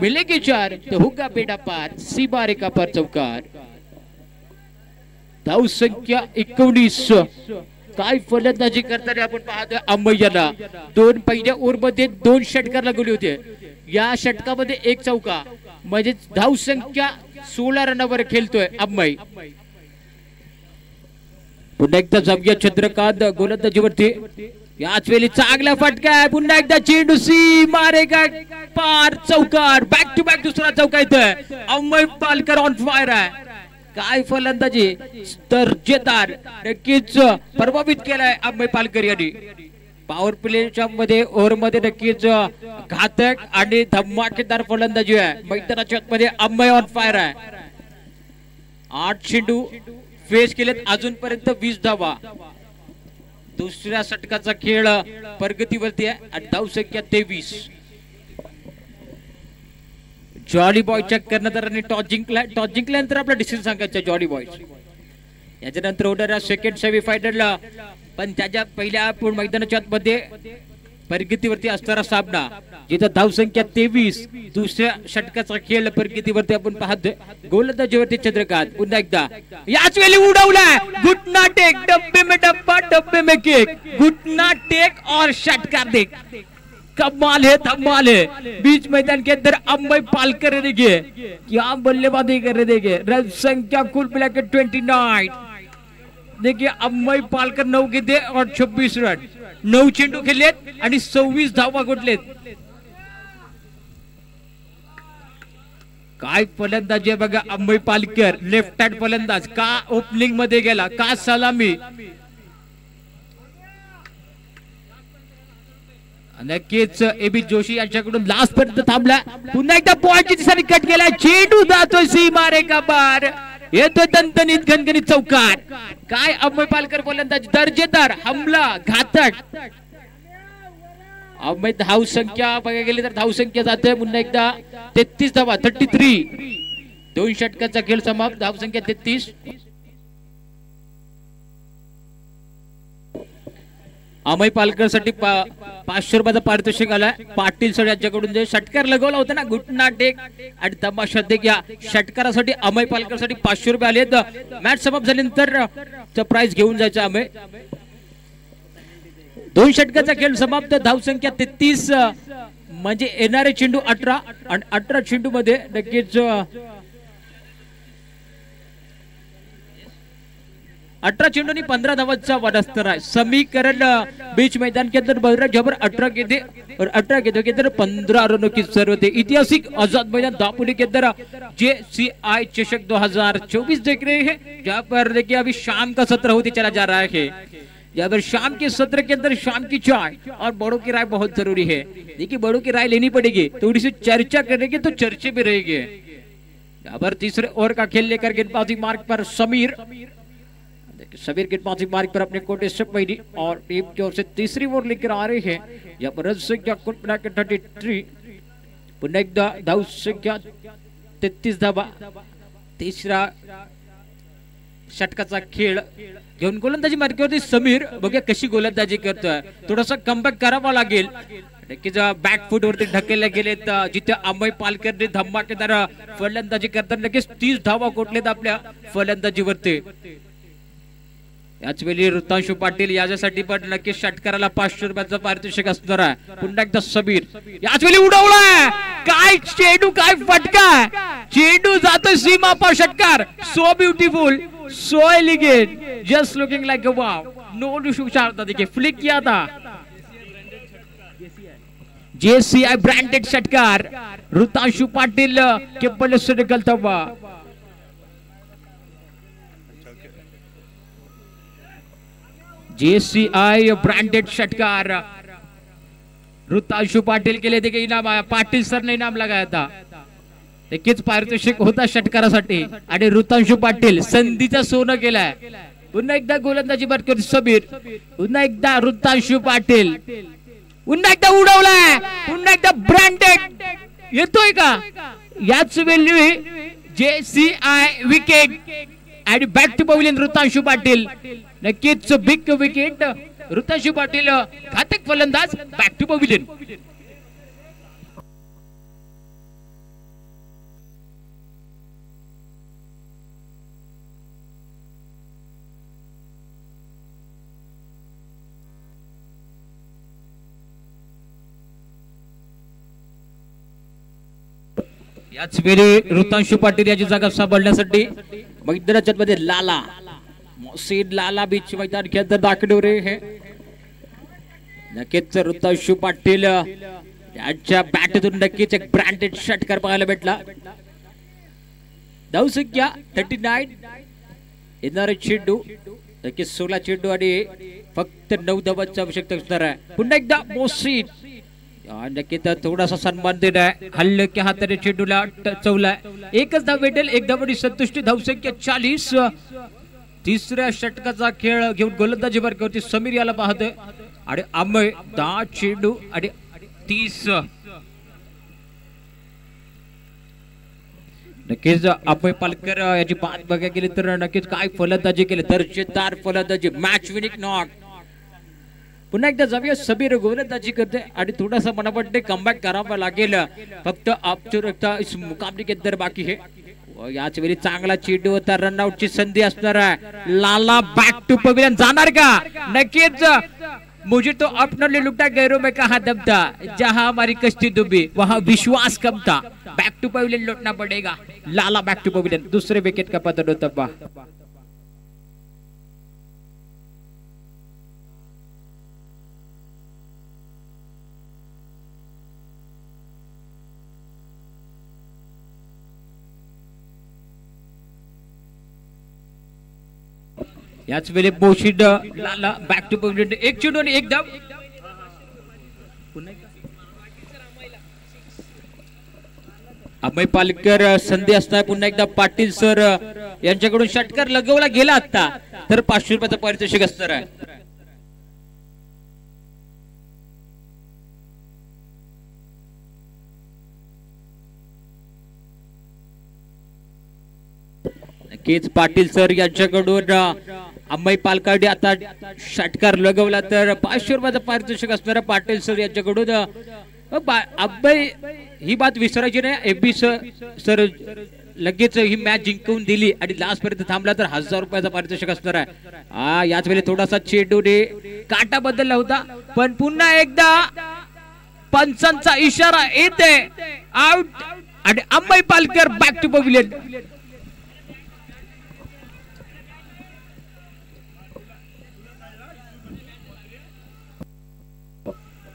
[SPEAKER 1] मिलेगी चार. ते हुगा बेडा पार. सीमा रेखा पार चौकार. धाव संख्या एकोणीस. काय फलंदाजी करताना आपण पाहतोय अंबैयाला दोन पहिल्या ओव्हरमध्ये दोन षटकार लागवले होते. या षटकामध्ये एक चौका. म्हणजे धाव संख्या सोळा रनावर खेळतोय अंबई पुन्हा एकदा जमया चंद्रकांत गोलंदाजीवरती. याच वेळी चांगला फटका आहे. पुन्हा एकदा चेंडूसी मारे का पार चौकार. बॅक टू बॅक दुसरा चौका येतोय. अमय पालकर ऑन फायर आहे. काय फलंदाजी दर्जेदार नक्कीच प्रभावित केलाय अमय पालकर यांनी. पॉवर प्लेच्या मध्ये ओव्हरमध्ये नक्कीच घातक आणि धमाकेदार फलंदाजी आहे. मैदानाच्या मध्ये अमय ऑन फायर आहे. आठ चेंडू फेस केलेत अजूनपर्यंत वीस धावा. दुसऱ्या षटकाचा खेळ प्रगतीवरती आहे आणि धावसंख्या तेवीस. जॉली बॉयच्या आणि टॉस जिंकला टॉस जिंकल्यानंतर आपला डिसिजन सांगायचा जॉली बॉय याच्यानंतर होणाऱ्या सेकंड सेमी फायनलला पण त्याच्या पहिल्या पूर्ण मैदानाच्या मध्ये प्रगतीवरती असणारा सामना जिथं धावसंख्या तेवीस दुसऱ्या षटकाचा खेळ प्रगतीवरती आपण पाहतोय. गोलंदाजीवरती चंद्रकांत पुन्हा एकदा. याच वेळी उडवलाय. घुटना टेक डब्बे में डब्बा डब्बे में केक घुटना टेक और षटकार देख. कमाल है धमाल है। बीच मैदान के अंदर अम्बई पालकर देखिए क्या बल्लेबाजी कर रहे देखिए रन संख्या कुल मिला के ट्वेंटी नाइन देखिए अम्बई पालकर नऊ घेते और छब्बीस रन। नऊ चेंडू खेळलेत आणि सव्वीस धावा गोठलेत काय फलंदाजी आहे बघा अंबई पालकर. लेफ्ट हँड फलंदाज. का ओपनिंगमध्ये गेला? का सलामी? नक्कीच एबी जोशी यांच्याकडून लास्ट पर्यंत थांबला पुन्हा एकदा पॉईंटची दिशेने कट केला चेंडू जातोय सीमा मारे का बार येतोय दणदणीत घनघणीत चौकार. काय अमय पालकर गोलंदाज दर्जेदार हमला घातक. अमय धाव संख्या बघायला गेली तर धाव संख्या जाते पुन्हा एकदा तेहतीस धावा थर्टी थ्री दोन षटकाचा खेळ समाप्त. धाव संख्या तेहतीस. अमय पालकरसाठी पा- पाचशे रुपयाचा पारितोषिक आलाय. पाटील सर यांच्याकडून जे षटकार लगवला होता ना गुटना टेक आणि तमाशा टेक या षटकारासाठी अमय पालकरसाठी पाचशे रुपये आले मॅच समाप्त झाल्यानंतर प्राइस घेऊन जायचं अमय. दोन षटकाचा खेळ समाप्त. धावसंख्या तेहतीस म्हणजे येणारे चेंडू अठरा. आणि अठरा चेंडू मध्ये नक्कीच अठारह चेंडू आणि पंधरा धावांचा वादस्तर आहे समीकरण बीच मैदान के अंदर बहरा जबर अठारह के और अठारह के के अंदर पंद्रह रनों की ज़रूरत है ऐतिहासिक आज़ाद मैदान दापुली के अंदर जे सी आई चषक 2024 देख रहे हैं, जहाँ पर देखिए अभी शाम का सत्र होते चला जा रहा है। यहाँ पर शाम के सत्र के अंदर शाम की चाय और बड़ों की राय बहुत ज़रूरी है। देखिए बड़ों की राय लेनी पड़ेगी, थोड़ी सी चर्चा करेंगे तो चर्चे भी रहेगी। यहाँ पर तीसरे ओवर का खेल लेकर गेंदबाजी मार्ग पर समीर। देखिए समीर गेंदबाजी मार्ग पर अपने कोटे से पहली और टीम की ओर से तीसरी ओवर लेकर आ रहे हैं। यहाँ पर रन संख्या कुल मिला के थर्टी थ्री पुन्हा एकदा धाव संख्या तेहतीस धावा। तिसरा षटकाचा खेळ घेऊन गोलंदाजी मार्गावरती समीर बघूया कशी गोलंदाजी करतोय. थोडासा कमबॅक करावा लागेल. नक्कीच बॅक फुट वरती ढकलले गेलेत जिथे अमय पालकरने धमाकेदार फलंदाजी करताना नक्कीच तीस धावा कोटलेत आपल्या फलंदाजीवरती. याच वेळी ऋतांशु पाटील याच्यासाठी पण नक्कीच षटकाराला पाचशे रुपयाचं पारितोषिक असणार आहे पुन्हा एकदा समीर याच वेळी उडवलाय. काय चेंडू काय फटका? चेंडू जातो सीमा पाव षटकार. So beautiful so elegant just looking like a wow no डिशू चाहता देखिए फ्लिक किया था जेसीआई ब्रांडेड षटकार. ऋतांशु पाटील के बल्ले से निकलता हुआ जेसीआय ब्रँडेड षटकार. ऋतांशु पाटील के लिए देखिए इनाम आया पाटिल सर ने इनाम लगाया था नक्कीच पारितोषिक होता षटकारासाठी. आणि ऋतांशु पाटील संधीचा सोनं केलाय. पुन्हा एकदा गोलंदाजी बाद करतो समीर. पुन्हा एकदा ऋतांशु पाटील. पुन्हा एकदा उडवलाय. पुन्हा एकदा ब्रँडेड. येतोय का? याच वेळी जे सी आय विकेट आणि back to pavilion Ritanshu Patil नक्कीच बिग विकेट. ऋताशी पाटील घातक फलंदाज बॅक टू पविलियन याच वेळी ऋतांशु पाटील याची जागा सांभाळण्यासाठी मैदानाच्या मध्ये लाला. सीड लाला बीच मैदान के अंदर हे नक्कीच ऋतांशु पाटील यांच्या बॅटतून नक्कीच एक ब्रँडेड षटकार पाहायला भेटला. धाव संख्या थर्टी नाईन येणारे चेंडू नक्कीच सोळा चेंडू आणि फक्त नऊ धावांची आवश्यकता असणार आहे. पुन्हा एकदा मोसीन. नक्की नक्कीच थोडासा सन्मान देणार हल्ल की हाताने चेंडूला टचवलाय. एकच धाव भेटेल. एक धावडी आणि संतुष्टी. धावसंख्या चाळीस. तिसऱ्या षटकाचा खेळ घेऊन गोलंदाजी वर्गावरती समीर याला पाहतोय. आणि अमय दहा चेंडू आणि तीस. नक्कीच अभय पालकर याची बात बघायला गेली तर नक्कीच काय फलंदाजी केली. दर्जेदार फलंदाजी. मॅच विनिंग नॉट पुन्हा एकदा जाऊया. समीर गोलंदाजी करते आणि थोडासा मला वाटते कमबॅक करावा लागेल. फक्त आपच्या इस मुकाबले के अंदर बाकी है याच वेळी चांगला चेंडू होता रनआउटची संधी असणार आहे. लाला बॅक टू पवेलियन जाणार का? नक्कीच. मुझे तो अपने लुटा गैरों में कहा दम था जहां हमारी कश्ती डूबी वहां विश्वास कम था बैक टू पवेलियन लौटना पड़ेगा. लाला बैक टू पवेलियन दूसरे विकेट का पतन होता याच वेळी बोशिड बॅक टू पवेलियन एक चेंडू आणि एक धाव अभय पालकर संधी असताना पुन्हा एकदा पाटील सर यांच्याकडून षटकार लगवला गेला आता. तर पाचशे रुपयाचा पारितोषिक असणार आहे. नक्कीच पाटील सर यांच्याकडून अंबाई पालकाडे आता षटकार लगवला तर पाचशे रुपयाचं पारितोषिक असणारा पाटील सर यांच्याकडून अंबाई ही बात विसरायची नाही. एबी सर सर लगेच ही मॅच जिंकवून दिली आणि लास्ट पर्यंत थांबला तर हजार रुपयाचा पारितोषिक असणार आहे. हा याच वेळी थोडासा चेंडूने काटा बदलला होता. पण पुन्हा एकदा पंचांचा इशारा येते. आउट आणि Amay Palkar back to pavilion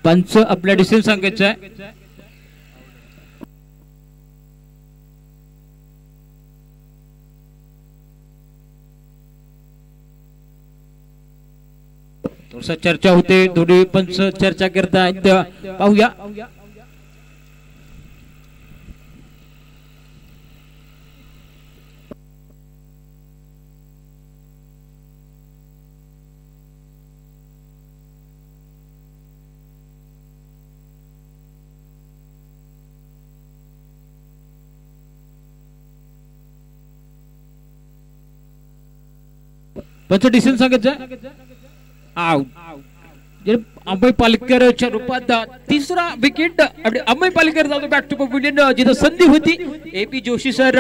[SPEAKER 1] पंच आपल्या डिसिजन सांगायचं आहे. थोडसा चर्चा होते थोडी पंच चर्चा करतायत. पाहूया. पंच डिसिजन सांगायचं आउट जे पालकरच्या रूपात तिसरा विकेट आणि अंबाई पालकर जातो बॅक टू पविलियन जिथं संधी होती. ए पी जोशी सर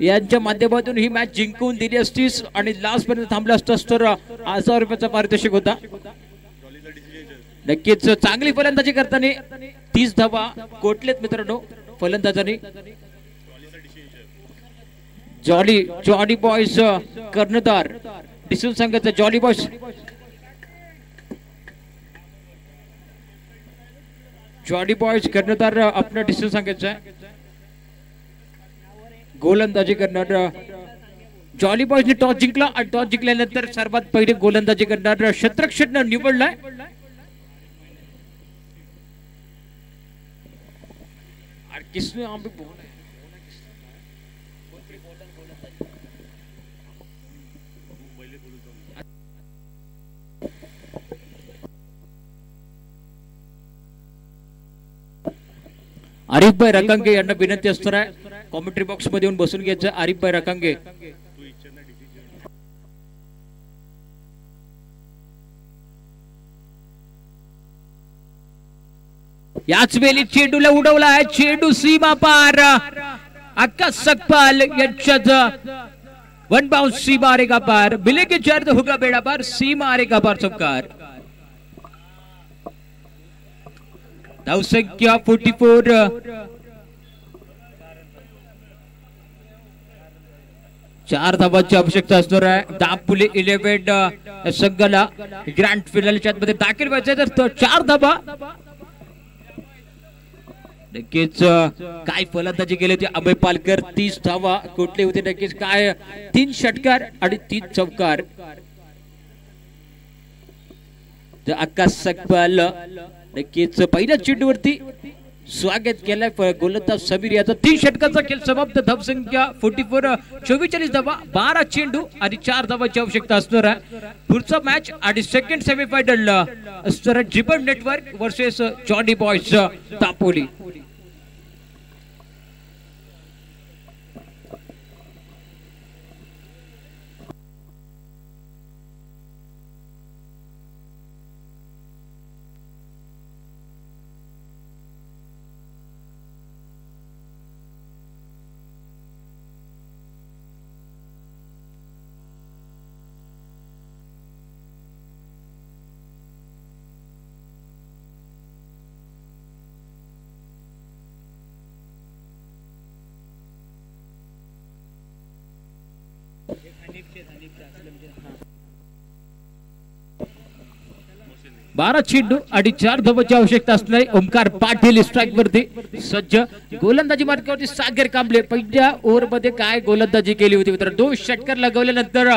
[SPEAKER 1] यांच्या माध्यमातून ही मॅच जिंकून दिली असतीस. आणि लास्ट पर्यंत थांबला असतास तर हजार रुपयाचा पारितोषिक होता. नक्कीच चांगली फलंदाजी करताना तीस धावा कोटलेत मित्रांनो फलंदाजांनी. जॉली जॉली बॉयज कर्णधार. डिसिजन सांगायचं जॉली बॉयज़ जॉली बॉयज़ कर्णधार आपलं डिसिजन सांगायचं आहे गोलंदाजी करणार जॉली बॉयजने टॉस जिंकला आणि टॉस जिंकल्यानंतर सर्वात पहिले गोलंदाजी करणार शत्रक्षण निवडलाय किसने आंबे बोला? आरिफभाई रकांगे यांना विनंती असणार आहे. कॉमेंट्री बॉक्समध्ये येऊन बसून घ्यायचं. आरिफभाई रकांगे. याच वेळी चेंडूला उडवला आहे चेंडू सीमा पार. अक्का सकपाल यांच्याच वन बाउन्स सीमा आरेगा पार बिलेगे के चार होगा बेड़ा पार सीमा आरेगा पार चौकार. धावसंख्या फोर्टी फोर. चार धावांची आवश्यकता असणार आहे. दापुले इलेव्हन संघाला ग्रँड फिनालच्या मध्ये दाखल व्हायचं तर चार धाबा नक्कीच काय फलंदाजी केली होती अभय पालकर? तीस धावा. कुठले होते? नक्कीच काय? तीन षटकार आणि तीन चौकार. तर आकाश सकपाल नक्कीच. पहिल्याच चेंडूवरती स्वागत केलंय गोलंदाज समीर याचा. तीन षटकाचा खेळ समाप्त. धावसंख्या फोर्टी फोर चोवेचाळीस धावा बारा चेंडू आणि चार धावाची आवश्यकता असणार आहे. पुढचा मॅच आणि सेकंड सेमीफायनल असणार जिबन नेटवर्क वर्सेस जॉनी बॉयज तापोली. बारा चेंडू आणि चार धावाची आवश्यकता असणारे ओमकार पाटील स्ट्राईक वरती सज्ज गोलंदाजी मार्गावरती सागर कांबळे. पहिल्या ओव्हरमध्ये काय गोलंदाजी केली होती मित्र दोन षटकार लगवल्यानंतर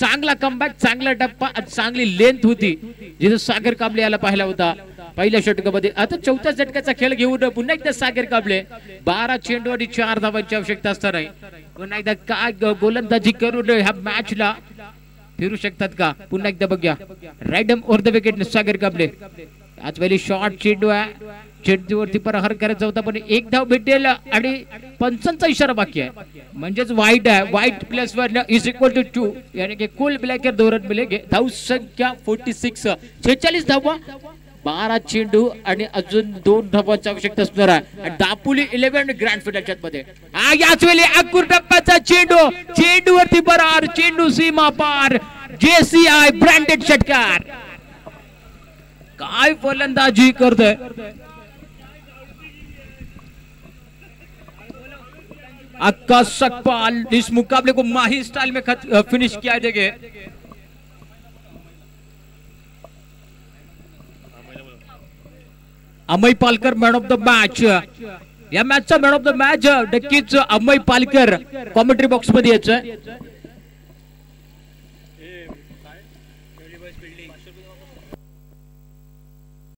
[SPEAKER 1] चांगला कमबॅक चांगला टप्पा चांगली लेंथ होती. जिथं सागर कांबळे याला पाहिला होता. पहिल्या षटकामध्ये. आता चौथ्या षटकाचा खेळ घेऊन पुन्हा एकदा सागर कांबळे. बारा चेंडू आणि चार धावांची आवश्यकता असणार आहे. पुन्हा एकदा काय गोलंदाजी करून ह्या मॅचला फिरू शकतात का? पुन्हा एकदा बघूया. Right over the wicket Sagar कापले. आज पहिली शॉर्ट चेंडू आहे चेंडूवरती प्रहार करायचा होता पण एक धाव भेटेल आणि पंचांचा इशारा बाकी आहे. म्हणजेच वाईट आहे. Wide plus one is equal to two याने की कुल मिलाकर धोरण रन धाव संख्या फोर्टी सिक्स छेचाळीस धावा. बारा चेंडू आणि अजून दोन धावांची आवश्यकता असणार आहे. दापोली इलेव्हन ग्रँड फिनालच्या मध्ये याच वेळी अकुर टप्प्याचा चेंडू चेंडू वरती बरार चेंडू सीमा पार. जेसीआय ब्रँडेड षटकार. काय फलंदाजी करतोय. अक्का सकपाल इस मुकाबले को माही स्टाइल में खत, फिनिश किया जगह Amay Palkar man of the match या मॅचचा मॅन ऑफ द मॅच नक्कीच अमय पालकर कॉमेंट्री बॉक्समध्ये यायचं.